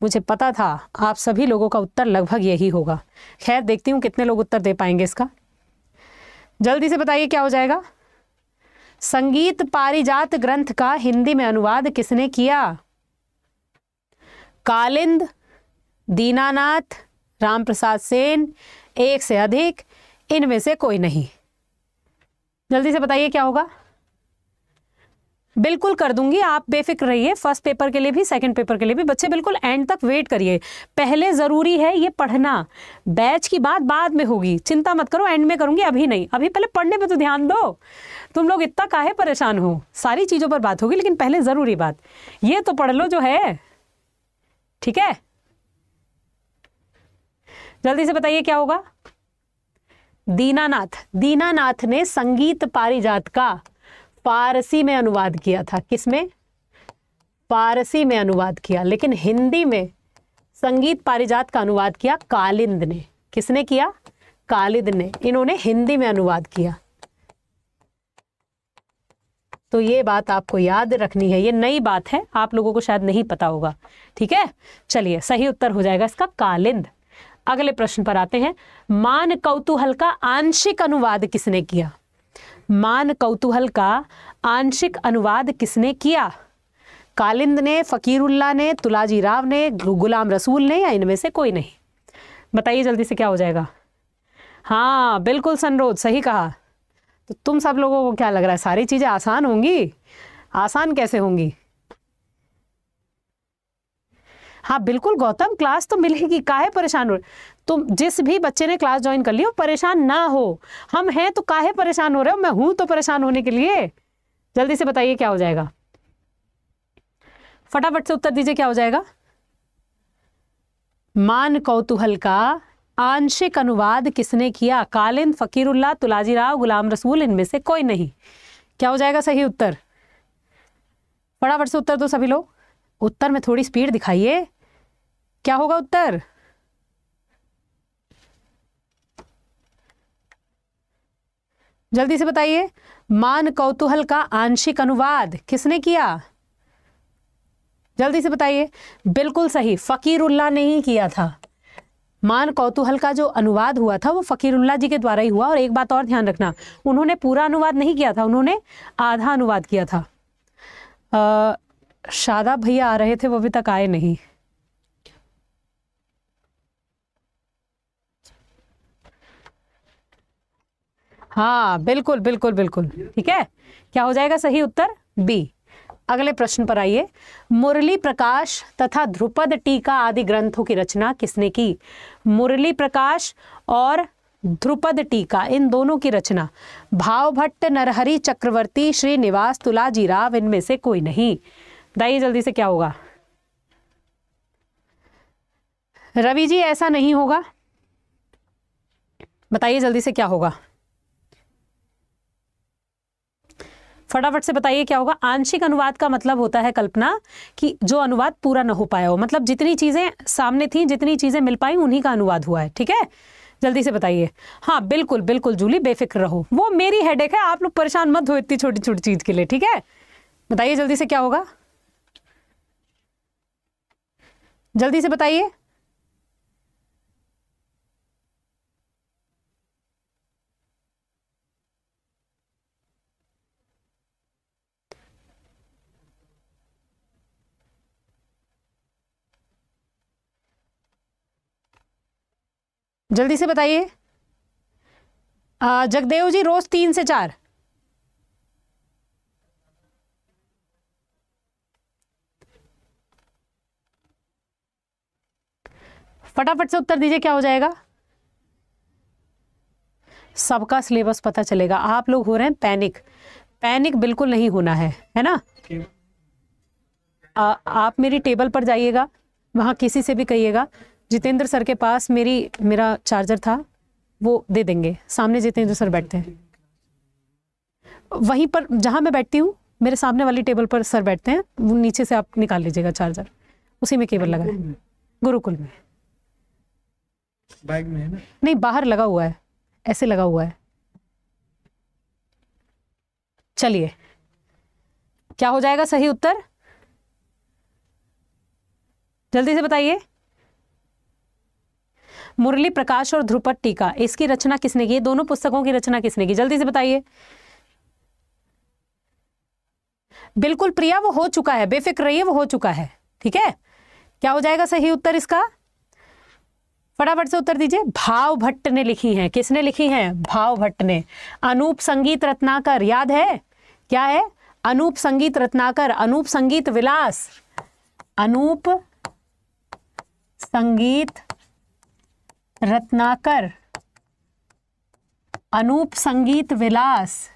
मुझे पता था आप सभी लोगों का उत्तर लगभग यही होगा। खैर, देखती हूँ कितने लोग उत्तर दे पाएँगे इसका। जल्दी से बताइए क्या हो जाएगा? संगीत पारिजात ग्रंथ का हिंदी में अनुवाद किसने किया? कालिंद, दीनानाथ राम प्रसाद सेन, एक से अधिक, इनमें से कोई नहीं। जल्दी से बताइए क्या होगा? बिल्कुल कर दूँगी, आप बेफिक्र रहिए फ़र्स्ट पेपर के लिए भी सेकंड पेपर के लिए भी, बच्चे बिल्कुल एंड तक वेट करिए। पहले ज़रूरी है ये पढ़ना। बैच की बात बाद में होगी, चिंता मत करो एंड में करूँगी, अभी नहीं। अभी पहले पढ़ने पे तो ध्यान दो। तुम लोग इतना काहे परेशान हो? सारी चीज़ों पर बात होगी, लेकिन पहले ज़रूरी बात। ये तो पढ़ लो जो है। ठीक है? जल्दी से बताइए क्या होगा? दीनानाथ। दीनानाथ ने संगीत पारिजात का फारसी में अनुवाद किया था। किसमें? फारसी में अनुवाद किया। लेकिन हिंदी में संगीत पारिजात का अनुवाद किया कालिंद ने। किसने किया? कालिद ने। इन्होंने हिंदी में अनुवाद किया। तो ये बात आपको याद रखनी है। ये नई बात है। आप लोगों को शायद नहीं पता होगा। ठीक है? चलिए, सही उत्तर हो जाएगा इसका कालिंद। अगले प्रश्न पर आते हैं। मान कौतूहल का आंशिक अनुवाद किसने किया? मान कौतूहल का आंशिक अनुवाद किसने किया? कालिंद ने फ़कीरुल्ला ने, तुलाजी राव ने गुलाम रसूल ने या इनमें से कोई नहीं? बताइए जल्दी से क्या हो जाएगा। हाँ बिल्कुल सनरोज, सही कहा। तो तुम सब लोगों को क्या लग रहा है, सारी चीज़ें आसान होंगी? आसान कैसे होंगी? हाँ बिल्कुल, गौतम, क्लास तो मिलेगी काहे परेशान हो तुम जिस भी बच्चे ने क्लास ज्वाइन कर ली हो, परेशान ना हो। हम हैं तो काहे परेशान हो रहे हो? मैं हूँ तो परेशान होने के लिए। जल्दी से बताइए क्या हो जाएगा। फटाफट से उत्तर दीजिए, क्या हो जाएगा? मान कौतूहल का आंशिक अनुवाद किसने किया? कालिन फकीरुल्ला तुलाजी राव गुलाम रसूल, इनमें से कोई नहीं। क्या हो जाएगा सही उत्तर? फटाफट से उत्तर दो सभी लोग। उत्तर में थोड़ी स्पीड दिखाइए। क्या होगा उत्तर? जल्दी से बताइए। मान कौतूहल का आंशिक अनुवाद किसने किया? जल्दी से बताइए। बिल्कुल सही, फकीरुल्लाह ने ही किया था। मान कौतूहल का जो अनुवाद हुआ था, वो फकीरुल्लाह जी के द्वारा ही हुआ। और एक बात और ध्यान रखना, उन्होंने पूरा अनुवाद नहीं किया था, उन्होंने आधा अनुवाद किया था। शादा भैया आ रहे थे, वो अभी तक आए नहीं। हाँ बिल्कुल बिल्कुल बिल्कुल। ठीक है? क्या हो जाएगा सही उत्तर? बी अगले प्रश्न पर आइए। मुरली प्रकाश तथा ध्रुपद टीका आदि ग्रंथों की रचना किसने की? मुरली प्रकाश और ध्रुपद टीका, इन दोनों की रचना। भाव भट्ट नरहरि चक्रवर्ती श्रीनिवास तुलाजी राव, इनमें से कोई नहीं। बताइए जल्दी से क्या होगा? रवि जी, ऐसा नहीं होगा? बताइए जल्दी से क्या होगा? फटाफट से बताइए क्या होगा। आंशिक अनुवाद का मतलब होता है कल्पना कि जो अनुवाद पूरा ना हो पाया हो। मतलब जितनी चीज़ें सामने थी, जितनी चीज़ें मिल पाई, उन्हीं का अनुवाद हुआ है, ठीक है? जल्दी से बताइए। हाँ बिल्कुल बिल्कुल, जूली, बेफिक्र रहो। वो मेरी हेडेक है, आप लोग परेशान मत हो इतनी छोटी छोटी चीज़ के लिए, ठीक है? बताइए जल्दी से क्या होगा। जल्दी से बताइए। जल्दी से बताइए। जगदेव जी रोज तीन से चार। फटाफट से उत्तर दीजिए क्या हो जाएगा? सबका सिलेबस पता चलेगा। आप लोग हो रहे हैं पैनिक। पैनिक बिल्कुल नहीं होना है है ना? आ, आप मेरी टेबल पर जाइएगा वहाँ किसी से भी कहिएगा। जितेंद्र सर के पास मेरी मेरा चार्जर था वो दे देंगे। सामने जितेंद्र सर बैठते हैं। वहीं पर जहाँ मैं बैठती हूँ मेरे सामने वाली टेबल पर सर बैठते हैं वो नीचे से आप निकाल लीजिएगा चार्जर उसी में केबल लगा है। गुरुकुल में। बैग में है ना? नहीं बाहर लगा हुआ है। ऐसे लगा हुआ है। चलिए। क्या हो जाएगा? सही उत्तर? जल्दी से बताइए। मुरली प्रकाश और ध्रुपद टीका। इसकी रचना किसने की? दोनों पुस्तकों की रचना किसने की? जल्दी से बताइए। बिल्कुल प्रिया, वो हो चुका है। बेफिक्र रहिए, वो हो चुका है। ठीक है? क्या हो जाएगा सही उत्तर इसका? फटाफट से उत्तर दीजिए। भाव भट्ट ने लिखी हैं। किसने लिखी हैं? भाव भट्ट ने। अनूप संगीत रत्नाकर, याद है? क्या है? अनूप संगीत रत्नाकर, अनूप संगीत विलास। अनूप संगीत रत्नाकर, अनूप संगीत विलास,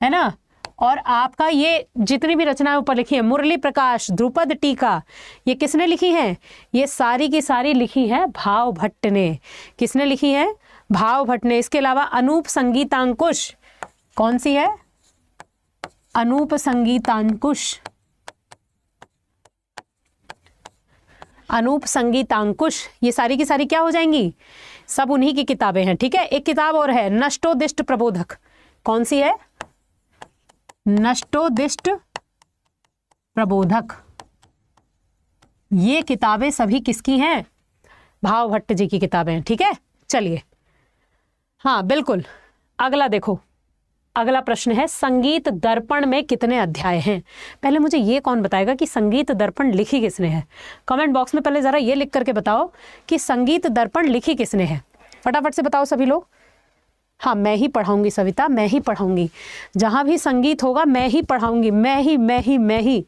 है ना? और आपका ये जितनी भी रचनाएँ ऊपर लिखी है, मुरली प्रकाश ध्रुपद टीका, ये किसने लिखी है? ये सारी की सारी लिखी है भाव भट्ट ने। किसने लिखी है? भाव भट्ट ने। इसके अलावा अनूप संगीतांकुश, कौन सी है? अनूप संगीतांकुश। अनूप संगीतांकुश ये सारी की सारी क्या हो जाएँगी? सब उन्हीं की किताबें हैं, ठीक है? एक किताब और है, नष्टोदिष्ट प्रबोधक। कौन सी है? नष्टोदिष्ट प्रबोधक। ये किताबें सभी किसकी हैं? भाव भट्ट जी की किताबें हैं, ठीक है? चलिए। हाँ बिल्कुल। अगला देखो। अगला प्रश्न है, संगीत दर्पण में कितने अध्याय हैं? पहले मुझे ये कौन बताएगा कि संगीत दर्पण लिखी किसने है? कमेंट बॉक्स में पहले ज़रा ये लिख करके बताओ कि संगीत दर्पण लिखी किसने है? फटाफट से बताओ सभी लोग। हाँ मैं ही पढ़ाऊँगी सविता, मैं ही पढ़ाऊँगी। जहाँ भी संगीत होगा, मैं ही पढ़ाऊँगी, मैं ही मैं ही मैं ही।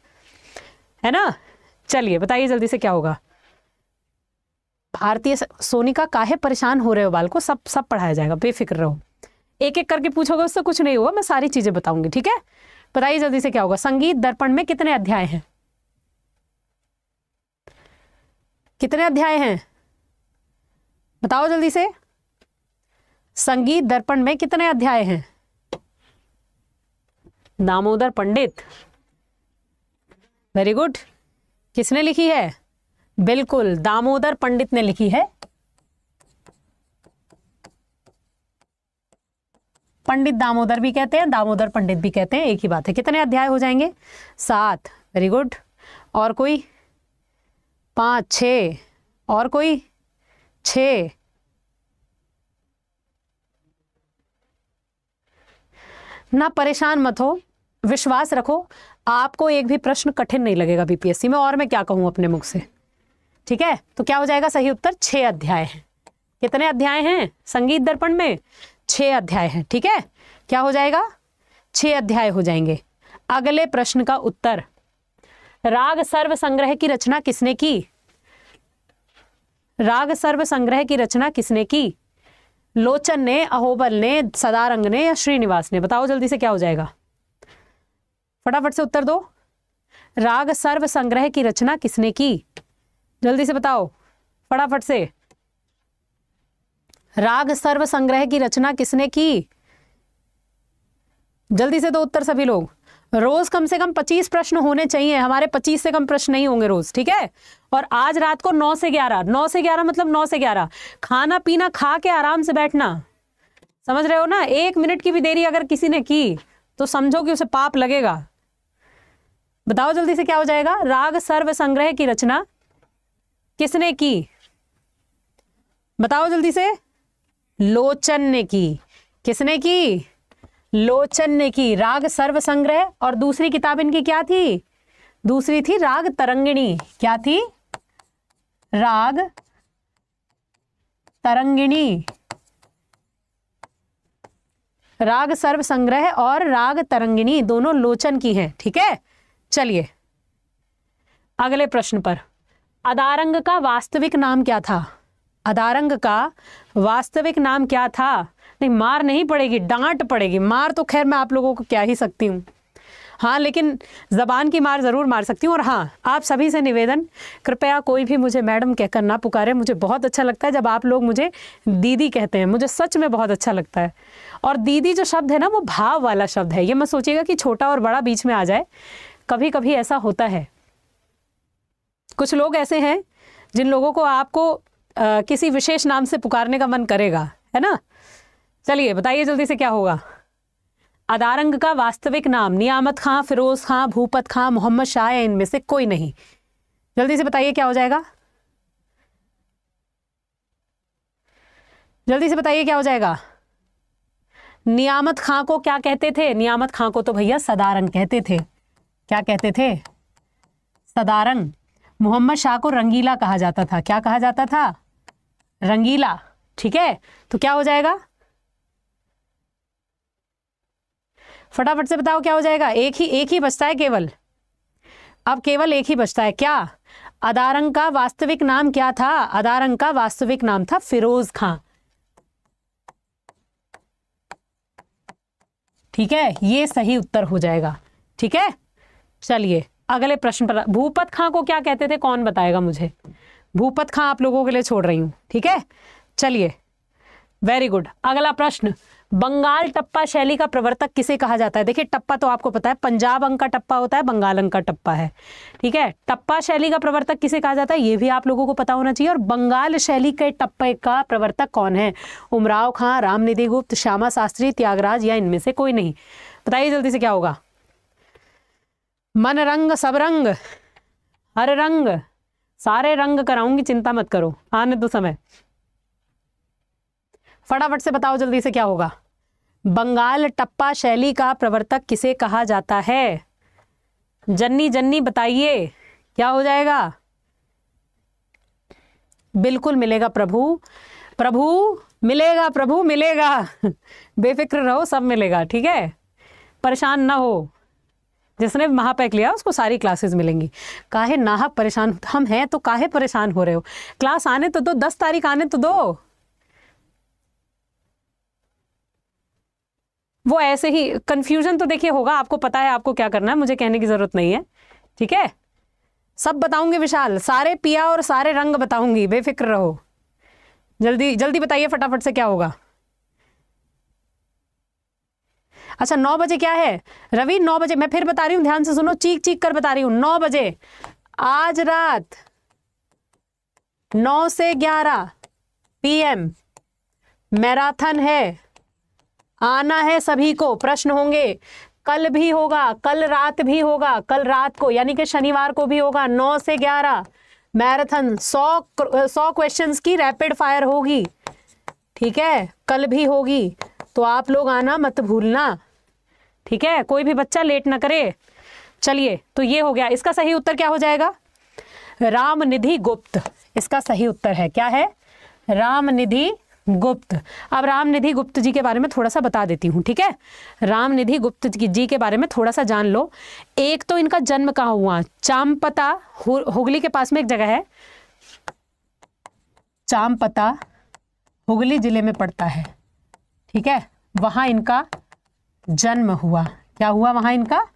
है ना? चलिए, बताइए जल्दी से क्या होगा। भारतीय सोनिका, काहे परेशान हो रहे हो बाल को? सब सब पढ़ाया जाएगा, बेफिक्र रहो। एक एक करके पूछोगे, उससे कुछ नहीं होगा मैं सारी चीज़ें बताऊँगी, ठीक है? बताइए जल्दी से क्या होगा। संगीत, दर्पण में कितने अध्याय हैं? कितने अध्याय हैं? बताओ जल्दी से। संगीत, दर्पण में कितने अध्याय हैं? दामोदर पंडित। वेरी गुड किसने लिखी है? बिल्कुल, दामोदर पंडित ने लिखी है। पंडित दामोदर भी कहते हैं, दामोदर पंडित भी कहते हैं, एक ही बात है, कितने अध्याय हो जाएँगे? सात वेरी गुड और कोई? पाँच छ और कोई? छ ना परेशान मत हो, विश्वास रखो, आपको एक भी प्रश्न कठिन नहीं लगेगा बीपीएससी में, और मैं क्या कहूँ अपने मुख से? ठीक है? तो क्या हो जाएगा सही उत्तर? छह अध्याय है। कितने अध्याय हैं? संगीत दर्पण में। छह अध्याय हैं, ठीक है? क्या हो जाएगा? छह अध्याय हो जाएँगे। अगले प्रश्न का उत्तर। राग सर्व संग्रह की रचना किसने की? राग सर्व संग्रह की रचना किसने की? लोचन ने, अहोबल ने, सदारंग ने या श्रीनिवास ने? बताओ जल्दी से क्या हो जाएगा। फटाफट से उत्तर दो। राग सर्व संग्रह की रचना किसने की? जल्दी से बताओ। फटाफट से। राग सर्व संग्रह की रचना किसने की? जल्दी से दो उत्तर सभी लोग। रोज कम से कम पच्चीस प्रश्न होने चाहिए, हमारे पच्चीस से कम प्रश्न नहीं होंगे रोज, ठीक है? और आज रात को नौ से ग्यारह, नौ से ग्यारह मतलब नौ से ग्यारह। खाना पीना खा के आराम से बैठना। समझ रहे हो ना? एक मिनट की भी देरी अगर किसी ने की तो समझो कि उसे पाप लगेगा। बताओ जल्दी से क्या हो जाएगा? राग सर्व संग्रह की रचना किसने की? बताओ जल्दी से। लोचन ने की। किसने की? लोचन ने की। राग सर्व संग्रह और दूसरी किताब इनकी क्या थी? दूसरी थी राग तरंगिणी। क्या थी? राग तरंगिणी। राग सर्व संग्रह और राग तरंगिणी दोनों लोचन की हैं, ठीक है? चलिए, अगले प्रश्न पर। अदारंग का वास्तविक नाम क्या था? अदारंग का वास्तविक नाम क्या था? नहीं, मार नहीं पड़ेगी, डांट पड़ेगी। मार तो खैर मैं आप लोगों को क्या ही सकती हूँ। हाँ लेकिन ज़बान की मार ज़रूर मार सकती हूँ। और हाँ आप सभी से निवेदन, कृपया कोई भी मुझे मैडम कहकर ना पुकारे। मुझे बहुत अच्छा लगता है जब आप लोग मुझे दीदी कहते हैं। मुझे सच में बहुत अच्छा लगता है। और दीदी जो शब्द है ना, वो भाव वाला शब्द है। ये मत सोचिएगा कि छोटा और बड़ा बीच में आ जाए। कभी कभी ऐसा होता है। कुछ लोग ऐसे हैं जिन लोगों को आपको आ, किसी विशेष नाम से पुकारने का मन करेगा है ना? चलिए बताइए जल्दी से क्या होगा। अदारंग का वास्तविक नाम नियामत खां फिरोज खां भूपत खां मोहम्मद शाह या इनमें से कोई नहीं। जल्दी से बताइए क्या हो जाएगा। जल्दी से बताइए क्या हो जाएगा। नियामत खां को क्या कहते थे? नियामत खां को तो भैया सदारंग कहते थे। क्या कहते थे? सदारंग। मोहम्मद शाह को रंगीला कहा जाता था। क्या कहा जाता था? रंगीला, ठीक है? तो क्या हो जाएगा? फटाफट से बताओ क्या हो जाएगा? एक ही एक ही बचता है केवल? अब केवल एक ही बचता है। क्या? अदारंग का वास्तविक नाम क्या था? अदारंग का वास्तविक नाम था फिरोज खां। ठीक है? ये सही उत्तर हो जाएगा। ठीक है? चलिए, अगले प्रश्न पर भूपत खां को क्या कहते थे? कौन बताएगा मुझे? भूपत खां आप लोगों के लिए छोड़ रही हूँ, ठीक है? चलिए वेरी गुड अगला प्रश्न, बंगाल टप्पा शैली का प्रवर्तक किसे कहा जाता है? देखिए, टप्पा तो आपको पता है, पंजाब अंक का टप्पा होता है, बंगाल अंक का टप्पा है, ठीक है? टप्पा शैली का प्रवर्तक किसे कहा जाता है? ये भी आप लोगों को पता होना चाहिए। और बंगाल शैली के टप्पे का प्रवर्तक कौन है? उमराव खां, रामनिधि गुप्त, श्यामा शास्त्री, त्यागराज, या इनमें से कोई नहीं? बताइए जल्दी से क्या होगा? मन रंग सबरंग हर रंग सारे रंग कराऊँगी, चिंता मत करो। आने दो समय। फटाफट से बताओ जल्दी से क्या होगा। बंगाल टप्पा शैली का प्रवर्तक किसे कहा जाता है? जन्नी जन्नी बताइए, क्या हो जाएगा? बिल्कुल मिलेगा प्रभु। प्रभु, मिलेगा प्रभु मिलेगा। [laughs] बेफिक्र रहो, सब मिलेगा, ठीक है? परेशान ना हो। जिसने महापैक लिया, उसको सारी क्लासेस मिलेंगी। काहे नाहक परेशान, हम हैं तो काहे परेशान हो रहे हो? क्लास आने तो दो, दस तारीख आने तो दो। वो ऐसे ही कंफ्यूजन तो देखिए होगा, आपको पता है आपको क्या करना है, मुझे कहने की ज़रूरत नहीं है, ठीक है? सब बताऊँगी विशाल, सारे पिया और सारे रंग बताऊँगी, बेफिक्र रहो। जल्दी जल्दी बताइए फटाफट से क्या होगा। अच्छा नौ बजे क्या है? रवि, नौ बजे, मैं फिर बता रही हूँ, ध्यान से सुनो चीख चीख कर बता रही हूँ, नौ बजे। आज रात नौ से ग्यारह पीएम। मैराथन है। आना है सभी को, प्रश्न होंगे। कल भी होगा, कल रात भी होगा, कल रात को, यानी कि शनिवार को भी होगा, नौ से ग्यारह। मैराथन, सौ सौ क्वेश्चंस की रैपिड फायर होगी। ठीक है? कल भी होगी। तो आप लोग आना, मत भूलना। ठीक है? कोई भी बच्चा लेट ना करे। चलिए तो ये हो गया। इसका सही उत्तर क्या हो जाएगा? राम निधि गुप्त। इसका सही उत्तर है। क्या है? राम निधि गुप्त। अब राम निधि गुप्त जी के बारे में थोड़ा सा बता देती हूँ, ठीक है? राम निधि गुप्त जी के बारे में थोड़ा सा जान लो। एक तो इनका जन्म कहाँ हुआ? चामपता हुगली के पास में एक जगह है। चामपता हुगली ज़िले में पड़ता है, ठीक है? वहाँ इनका जन्म हुआ। क्या हुआ वहाँ इनका?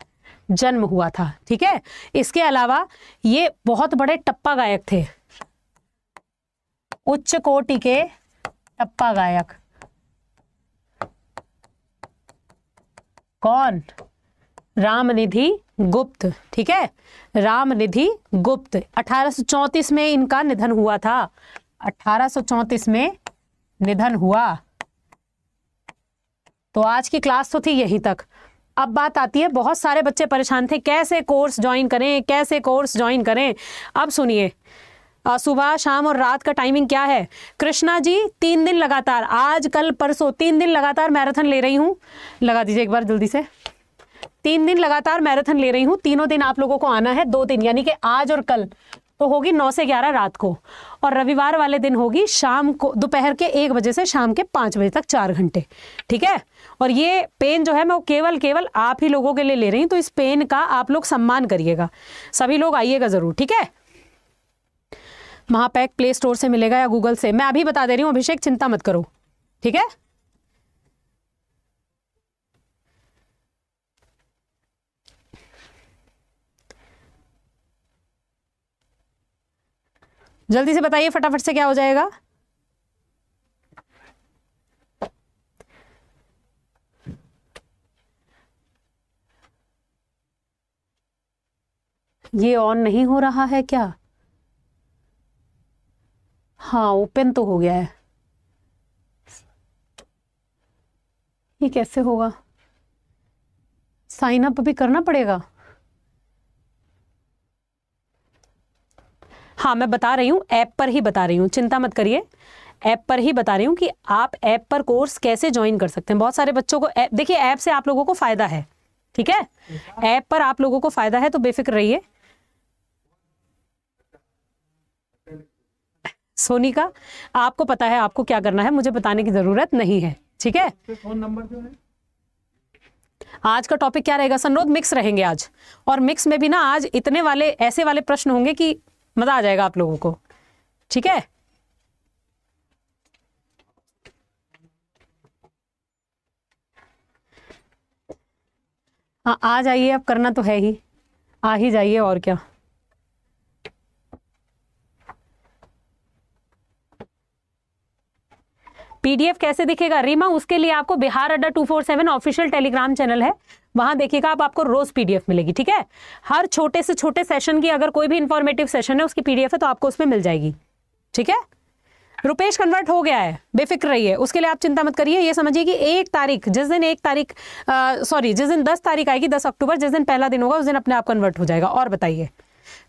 जन्म हुआ था, ठीक है? इसके अलावा ये बहुत बड़े टप्पा गायक थे। उच्च कोटि के टप्पा गायक। कौन? रामनिधि गुप्त, ठीक है? रामनिधि गुप्त। 1834 में इनका निधन हुआ था। 1834 में निधन हुआ। तो आज की क्लास तो थी यहीं तक। अब बात आती है, बहुत सारे बच्चे परेशान थे, कैसे कोर्स ज्वाइन करें, कैसे कोर्स ज्वाइन करें? अब सुनिए सुबह, शाम और रात का टाइमिंग क्या है? कृष्णा जी, तीन दिन लगातार, आज, कल, परसों, तीन दिन लगातार मैराथन ले रही हूँ। लगा दीजिए एक बार जल्दी से। तीन दिन लगातार मैराथन ले रही हूँ, तीनों दिन आप लोगों को आना है, दो दिन, यानी कि आज और कल तो होगी नौ से ग्यारह रात को। और रविवार वाले दिन होगी शाम को, दोपहर के एक बजे से शाम के पाँच बजे तक चार घंटे, ठीक है? और ये पेन जो है मैं वो केवल केवल आप ही लोगों के लिए ले रही हूँ तो इस पेन का आप लोग सम्मान करिएगा। सभी लोग आइएगा ज़रूर, ठीक है? महापैक प्ले स्टोर से मिलेगा या गूगल से? मैं अभी बता दे रही हूँ, अभिषेक, चिंता मत करो, ठीक है? जल्दी से बताइए फटाफट से क्या हो जाएगा? ये ऑन नहीं हो रहा है क्या? हाँ ओपन तो हो गया है। ये कैसे होगा? साइन अप भी करना पड़ेगा? हाँ मैं बता रही हूँ ऐप पर ही बता रही हूँ। चिंता मत करिए। ऐप पर ही बता रही हूँ कि आप ऐप पर कोर्स कैसे ज्वाइन कर सकते हैं। बहुत सारे बच्चों को देखिए ऐप से आप लोगों को फ़ायदा है ठीक है? ऐप पर आप लोगों को फ़ायदा है तो बेफिक्र रहिए। सोनी का। आपको पता है आपको क्या करना है मुझे बताने की ज़रूरत नहीं है ठीक है? फ़ोन नंबर जो है। आज का टॉपिक क्या रहेगा? सनरोध मिक्स रहेंगे आज। और मिक्स में भी ना आज इतने वाले ऐसे वाले प्रश्न होंगे कि मज़ा आ जाएगा आप लोगों को ठीक है? हाँ आ जाइए अब करना तो है ही। आ ही जाइए और क्या। पीडीएफ कैसे दिखेगा? रीमा, उसके लिए आपको Bihar Adda two four seven official Telegram channel है। वहाँ देखिएगा, आप, आपको रोज पीडीएफ मिलेगी, ठीक है? हर छोटे से छोटे सेशन की अगर कोई भी इंफॉर्मेटिव सेशन है, उसकी पीडीएफ है तो आपको उसमें मिल जाएगी, ठीक है? रुपेश कन्वर्ट हो गया है, बेफिक्र रहिए, उसके लिए आप चिंता मत करिए। ये समझिए कि एक तारीख, जिस दिन एक तारीख सॉरी जिस दिन दस तारीख आएगी, दस अक्टूबर, जिस दिन पहला दिन होगा, उस दिन अपने आप कन्वर्ट हो जाएगा। और बताइए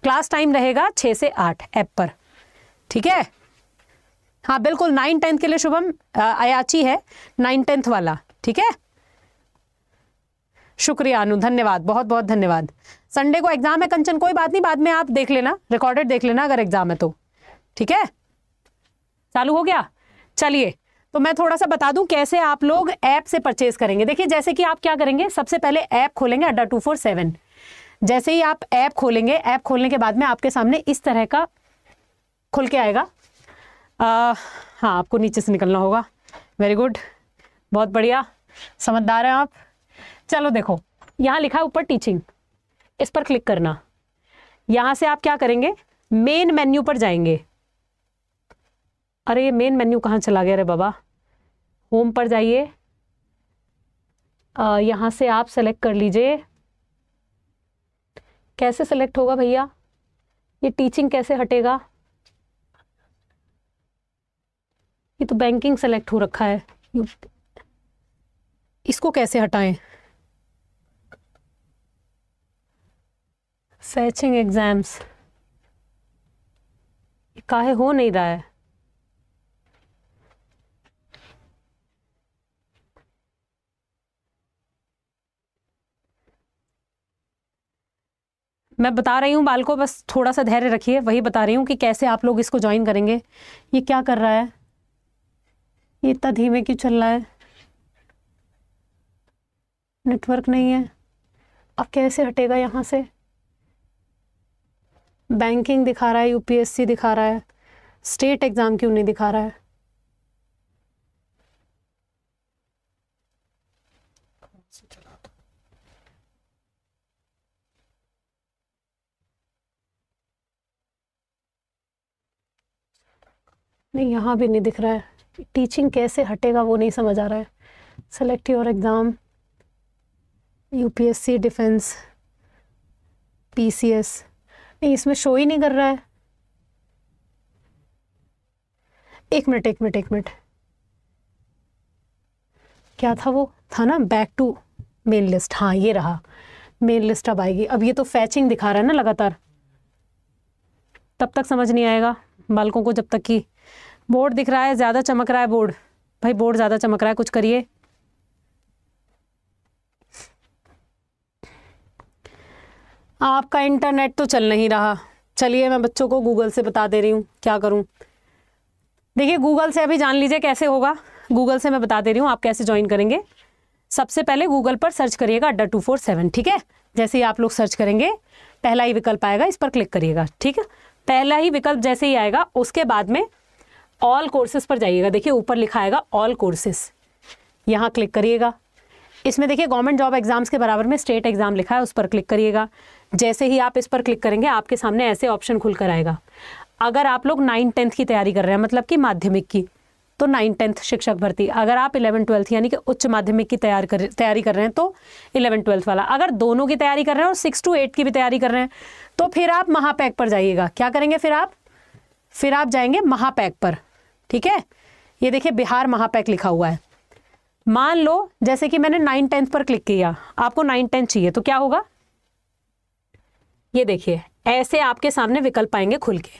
क्लास टाइम रहेगा छः से आठ ऐप पर, ठीक है? हाँ बिल्कुल नाइन टेंथ के लिए शुभम अयाची है नाइन टेंथ वाला, ठीक है? शुक्रिया, अनु, धन्यवाद, बहुत बहुत धन्यवाद। संडे को एग्ज़ाम है, कंचन, कोई बात नहीं, बाद में आप देख लेना रिकॉर्डेड देख लेना अगर एग्ज़ाम है तो ठीक है? चालू हो गया? चलिए तो मैं थोड़ा सा बता दूँ कैसे आप लोग ऐप से परचेज करेंगे। देखिए, जैसे कि आप क्या करेंगे, सबसे पहले ऐप खोलेंगे अड्डा टू फोर सेवन जैसे ही आप ऐप खोलेंगे, ऐप खोलने के बाद में आपके सामने इस तरह का खुल के आएगा। हाँ आपको नीचे से निकलना होगा। वेरी गुड बहुत बढ़िया। समझदार हैं आप। चलो देखो, यहाँ लिखा है ऊपर टीचिंग इस पर क्लिक करना। यहाँ से आप क्या करेंगे? मेन मेन्यू पर जाएँगे। अरे ये मेन मेन्यू कहाँ चला गया अरे बाबा? होम पर जाइए। यहाँ से आप सेलेक्ट कर लीजिए। कैसे सेलेक्ट होगा भैया? ये टीचिंग कैसे हटेगा? ये तो बैंकिंग सेलेक्ट हो रखा है। इसको कैसे हटाएँ? फैचिंग एग्ज़ाम्स काहे हो नहीं रहा है? मैं बता रही हूँ, बाल को बस थोड़ा सा धैर्य रखिए। वही बता रही हूँ कि कैसे आप लोग इसको ज्वाइन करेंगे। ये क्या कर रहा है? ये इतना धीमे क्यों चल रहा है? नेटवर्क नहीं है। अब कैसे हटेगा यहाँ से? बैंकिंग दिखा रहा है यूपीएससी दिखा रहा है। स्टेट एग्ज़ाम क्यों नहीं दिखा रहा है? नहीं, यहाँ भी नहीं दिख रहा है। टीचिंग कैसे हटेगा वो नहीं समझ आ रहा है। Select your exam UPSC defence PCS नहीं, इसमें शो ही नहीं कर रहा है। एक मिनट एक मिनट एक मिनट। क्या था वो? था ना बैक टू मेन लिस्ट हाँ ये रहा। मेन लिस्ट अब आएगी। अब ये तो फैचिंग दिखा रहा है ना लगातार। तब तक समझ नहीं आएगा। बालकों को जब तक कि बोर्ड दिख रहा है, ज़्यादा चमक रहा है बोर्ड। भाई, बोर्ड ज़्यादा चमक रहा है, कुछ करिए। आपका इंटरनेट तो चल नहीं रहा। चलिए, मैं बच्चों को गूगल से बता दे रही हूँ, क्या करूँ। देखिए, गूगल से अभी जान लीजिए कैसे होगा। गूगल से मैं बता दे रही हूँ, आप कैसे ज्वाइन करेंगे। सबसे पहले गूगल पर सर्च करिएगा अड्डा टू फोर सेवन, ठीक है? जैसे ही आप लोग सर्च करेंगे, पहला ही विकल्प आएगा, इस पर क्लिक करिएगा, ठीक है? पहला ही विकल्प जैसे ही आएगा, उसके बाद में ऑल कोर्सेज पर जाइएगा। देखिए, ऊपर लिखा आएगा ऑल कोर्सेज यहाँ क्लिक करिएगा। इसमें देखिए गवर्नमेंट जॉब एग्ज़ाम्स के बराबर में स्टेट एग्ज़ाम लिखा है, उस पर क्लिक करिएगा। जैसे ही आप इस पर क्लिक करेंगे, आपके सामने ऐसे ऑप्शन खुलकर आएगा। अगर आप लोग नाइन टेंथ की तैयारी कर रहे हैं मतलब कि माध्यमिक की तो नाइन टेंथ शिक्षक भर्ती। अगर आप इलेवन ट्वेल्थ यानी कि उच्च माध्यमिक की तैयार कर, तैयारी कर रहे हैं तो इलेवन ट्वेल्थ वाला। अगर दोनों की तैयारी कर रहे हैं और सिक्स टू एट की भी तैयारी कर रहे हैं तो फिर आप महापैक पर जाइएगा। क्या करेंगे फिर आप? फिर आप जाएँगे महापैक पर। ठीक है? ये देखिए, बिहार महापैक लिखा हुआ है। मान लो, जैसे कि मैंने नाइन टेंथ पर क्लिक किया, आपको नाइन टेंथ चाहिए तो क्या होगा? ये देखिए, ऐसे आपके सामने विकल्प आएँगे खुल के।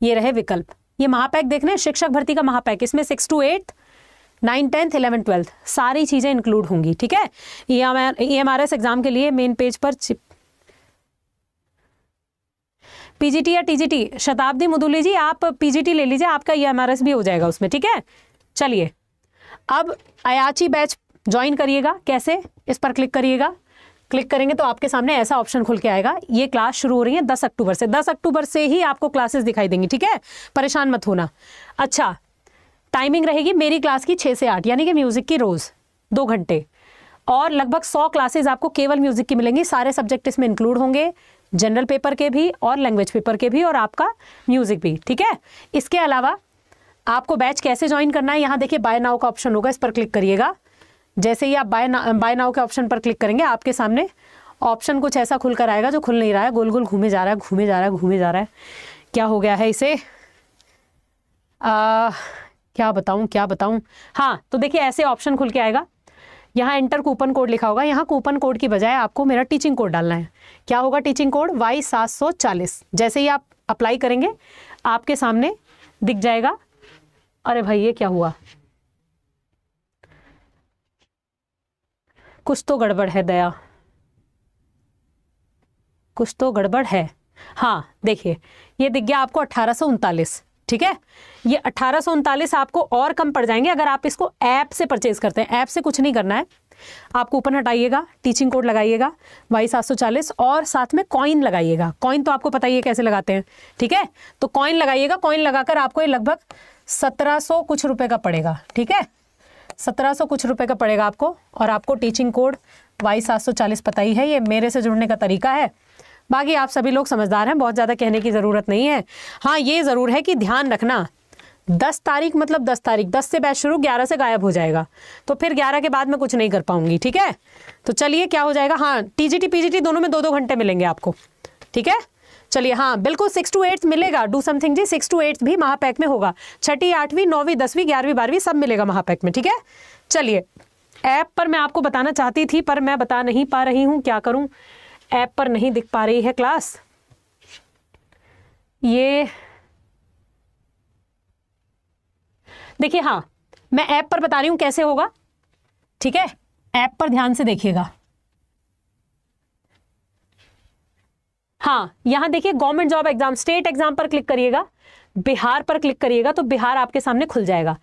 ये रहे विकल्प। ये महापैक देख रहे हैं? शिक्षक भर्ती का महापैक। इसमें six two eight nine tenth eleven twelfth सारी चीज़ें इंक्लूड होंगी, ठीक है? ई एम आर एग्ज़ाम के लिए मेन पेज पर पीजीटी या टीजीटी शताब्दी मुदुली जी, आप पीजीटी ले लीजिए, आपका ई एम आर एस भी हो जाएगा उसमें, ठीक है? चलिए, अब अयाची बैच ज्वाइन करिएगा, कैसे? इस पर क्लिक करिएगा। क्लिक करेंगे तो आपके सामने ऐसा ऑप्शन खुल के आएगा, ये क्लास शुरू हो रही है दस अक्टूबर से। दस अक्टूबर से ही आपको क्लासेस दिखाई देंगी, ठीक है? परेशान मत होना। अच्छा टाइमिंग रहेगी मेरी क्लास की छः से आठ, यानी कि म्यूज़िक की रोज़, दो घंटे। और लगभग सौ क्लासेस आपको केवल म्यूज़िक की मिलेंगी, सारे सब्जेक्ट इसमें इंक्लूड होंगे। जनरल पेपर के भी और लैंग्वेज पेपर के भी और आपका म्यूज़िक भी ठीक है? इसके अलावा आपको बैच कैसे ज्वाइन करना है यहाँ देखिए बाय नाउ का ऑप्शन होगा इस पर क्लिक करिएगा। जैसे ही आप बाय ना बाय नाउ के ऑप्शन पर क्लिक करेंगे आपके सामने ऑप्शन कुछ ऐसा खुल कर आएगा जो खुल नहीं रहा है गोल गोल घूमे जा रहा है घूमे जा रहा है घूमे जा रहा है। क्या हो गया है इसे? आ, क्या बताऊँ क्या बताऊँ? हाँ तो देखिए ऐसे ऑप्शन खुल के आएगा। यहाँ एंटर कूपन कोड लिखा होगा। यहाँ कूपन कोड की बजाय आपको मेरा टीचिंग कोड डालना है। क्या होगा टीचिंग कोड वाई सात सौ चालीस। जैसे ही आप अप्लाई करेंगे, आपके सामने दिख जाएगा। अरे भाई, ये क्या हुआ? कुछ तो गड़बड़ है दया। कुछ तो गड़बड़ है। हाँ देखिए, ये दिख गया आपको अट्ठारह ठीक है? ये उनतालीस आपको और कम पड़ जाएँगे अगर आप इसको ऐप से परचेज करते हैं। ऐप से कुछ नहीं करना है। आप कूपन हटाइएगा, टीचिंग कोड लगाइएगा वाई सात सौ चालीस और साथ में कॉइन लगाइएगा। कॉइन तो आपको पता ही है कैसे लगाते हैं, ठीक है? तो कॉइन लगाइएगा कॉइन लगाकर आपको ये लगभग सत्रह सौ कुछ रुपए का पड़ेगा, ठीक है? सत्रह सौ कुछ रुपए का पड़ेगा आपको और आपको टीचिंग कोड वाई सात सौ चालीस पता ही है, ये मेरे से जुड़ने का तरीका है। बाकी आप सभी लोग समझदार हैं, बहुत ज़्यादा कहने की ज़रूरत नहीं है। हाँ ये ज़रूर है कि ध्यान रखना दस तारीख मतलब दस तारीख, दस से बैच शुरू, ग्यारह से गायब हो जाएगा। तो फिर ग्यारह के बाद मैं कुछ नहीं कर पाऊँगी, ठीक है? तो चलिए, क्या हो जाएगा? हाँ टीजीटी पीजीटी दोनों में दो दो घंटे मिलेंगे आपको, ठीक है? चलिए हाँ बिल्कुल सिक्स टू एट्थ मिलेगा। Do something ji six to eighth भी महापैक में होगा। छठी, आठवीं, नौवीं, दसवीं, ग्यारहवीं, बारहवीं सब मिलेगा महापैक में, ठीक है? चलिए, ऐप पर मैं आपको बताना चाहती थी, पर मैं बता नहीं पा रही हूँ। क्या करूँ? ऐप पर नहीं दिख पा रही है क्लास ये देखिए हाँ मैं ऐप पर बता रही हूँ कैसे होगा। ठीक है? ऐप पर ध्यान से देखिएगा। हाँ यहाँ देखिए, government job exam, state exam पर क्लिक करिएगा। बिहार पर क्लिक करिएगा तो बिहार आपके सामने खुल जाएगा।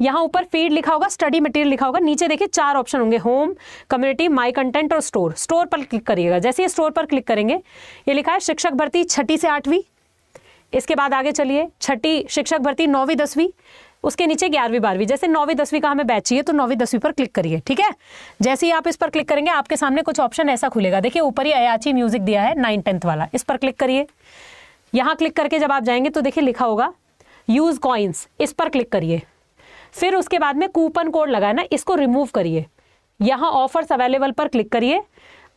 यहाँ ऊपर फ़ीड लिखा होगा, स्टडी मटेरियल लिखा होगा, नीचे देखिए चार ऑप्शन होंगे, होम, कम्युनिटी, माई कंटेंट और स्टोर। स्टोर पर क्लिक करिएगा। जैसे ही स्टोर पर क्लिक करेंगे, ये लिखा है शिक्षक भर्ती छठी से आठवीं। इसके बाद आगे चलिए, छठी शिक्षक भर्ती नौवीं, दसवीं। उसके नीचे ग्यारहवीं, बारहवीं। जैसे नौवीं, दसवीं का हमें बैच चाहिए तो नौवीं, दसवीं पर क्लिक करिए, ठीक है? जैसे ही आप इस पर क्लिक करेंगे, आपके सामने कुछ ऑप्शन ऐसा खुलेगा। देखिए, ऊपर ही अयाची म्यूज़िक दिया है नाइन टेंथ वाला। इस पर क्लिक करिए। यहाँ क्लिक करके जब आप जाएँगे तो देखिए लिखा होगा यूज़ कॉइन्स इस पर क्लिक करिए। फिर उसके बाद में कूपन कोड लगाए ना इसको रिमूव करिए। यहाँ ऑफर्स अवेलेबल पर क्लिक करिए।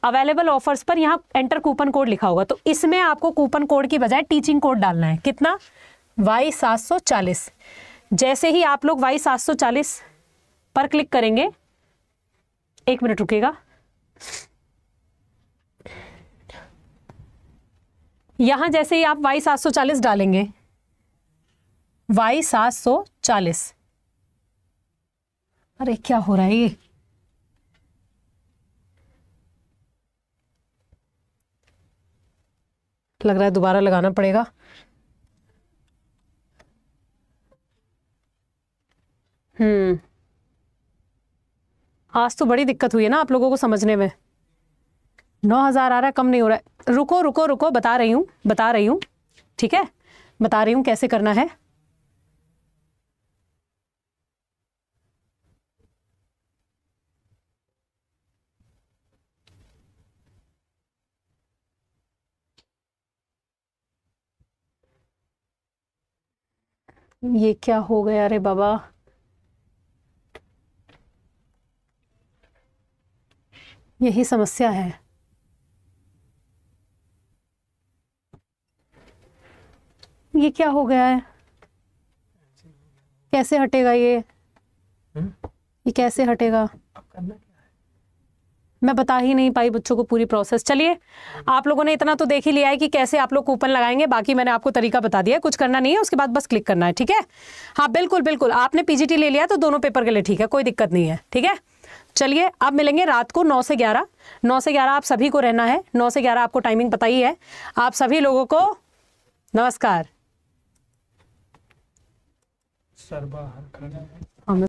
अवेलेबल ऑफर्स पर यहाँ एंटर कूपन कोड लिखा होगा। तो इसमें आपको कूपन कोड की बजाय टीचिंग कोड डालना है। कितना? वाई सात सौ चालीस। जैसे ही आप लोग वाई सात सौ चालीस पर क्लिक करेंगे, एक मिनट रुकेगा। यहाँ जैसे ही आप वाई सात सौ चालीस डालेंगे वाई सात सौ चालीस। अरे, क्या हो रहा है ये? लग रहा है दोबारा लगाना पड़ेगा। हम्म। आज तो बड़ी दिक्कत हुई है ना आप लोगों को समझने में। नौ हज़ार आ रहा है, कम नहीं हो रहा है। रुको रुको रुको, बता रही हूँ, बता रही हूँ। ठीक है? बता रही हूँ कैसे करना है। ये क्या हो गया अरे बाबा? यही समस्या है। ये क्या हो गया है? कैसे हटेगा ये? हुँ? ये कैसे हटेगा? मैं बता ही नहीं पाई बच्चों को पूरी प्रोसेस चलिए आप लोगों ने इतना तो देख ही लिया है कि कैसे आप लोग कूपन लगाएँगे बाकी मैंने आपको तरीका बता दिया कुछ करना नहीं है उसके बाद बस क्लिक करना है ठीक है? हाँ बिल्कुल बिल्कुल आपने पीजीटी ले लिया तो दोनों पेपर के लिए ठीक है कोई दिक्कत नहीं है ठीक है? चलिए अब मिलेंगे रात को नौ से ग्यारह। नौ से ग्यारह आप सभी को रहना है। नौ से ग्यारह आपको टाइमिंग पता ही है। आप सभी लोगों को नमस्कार।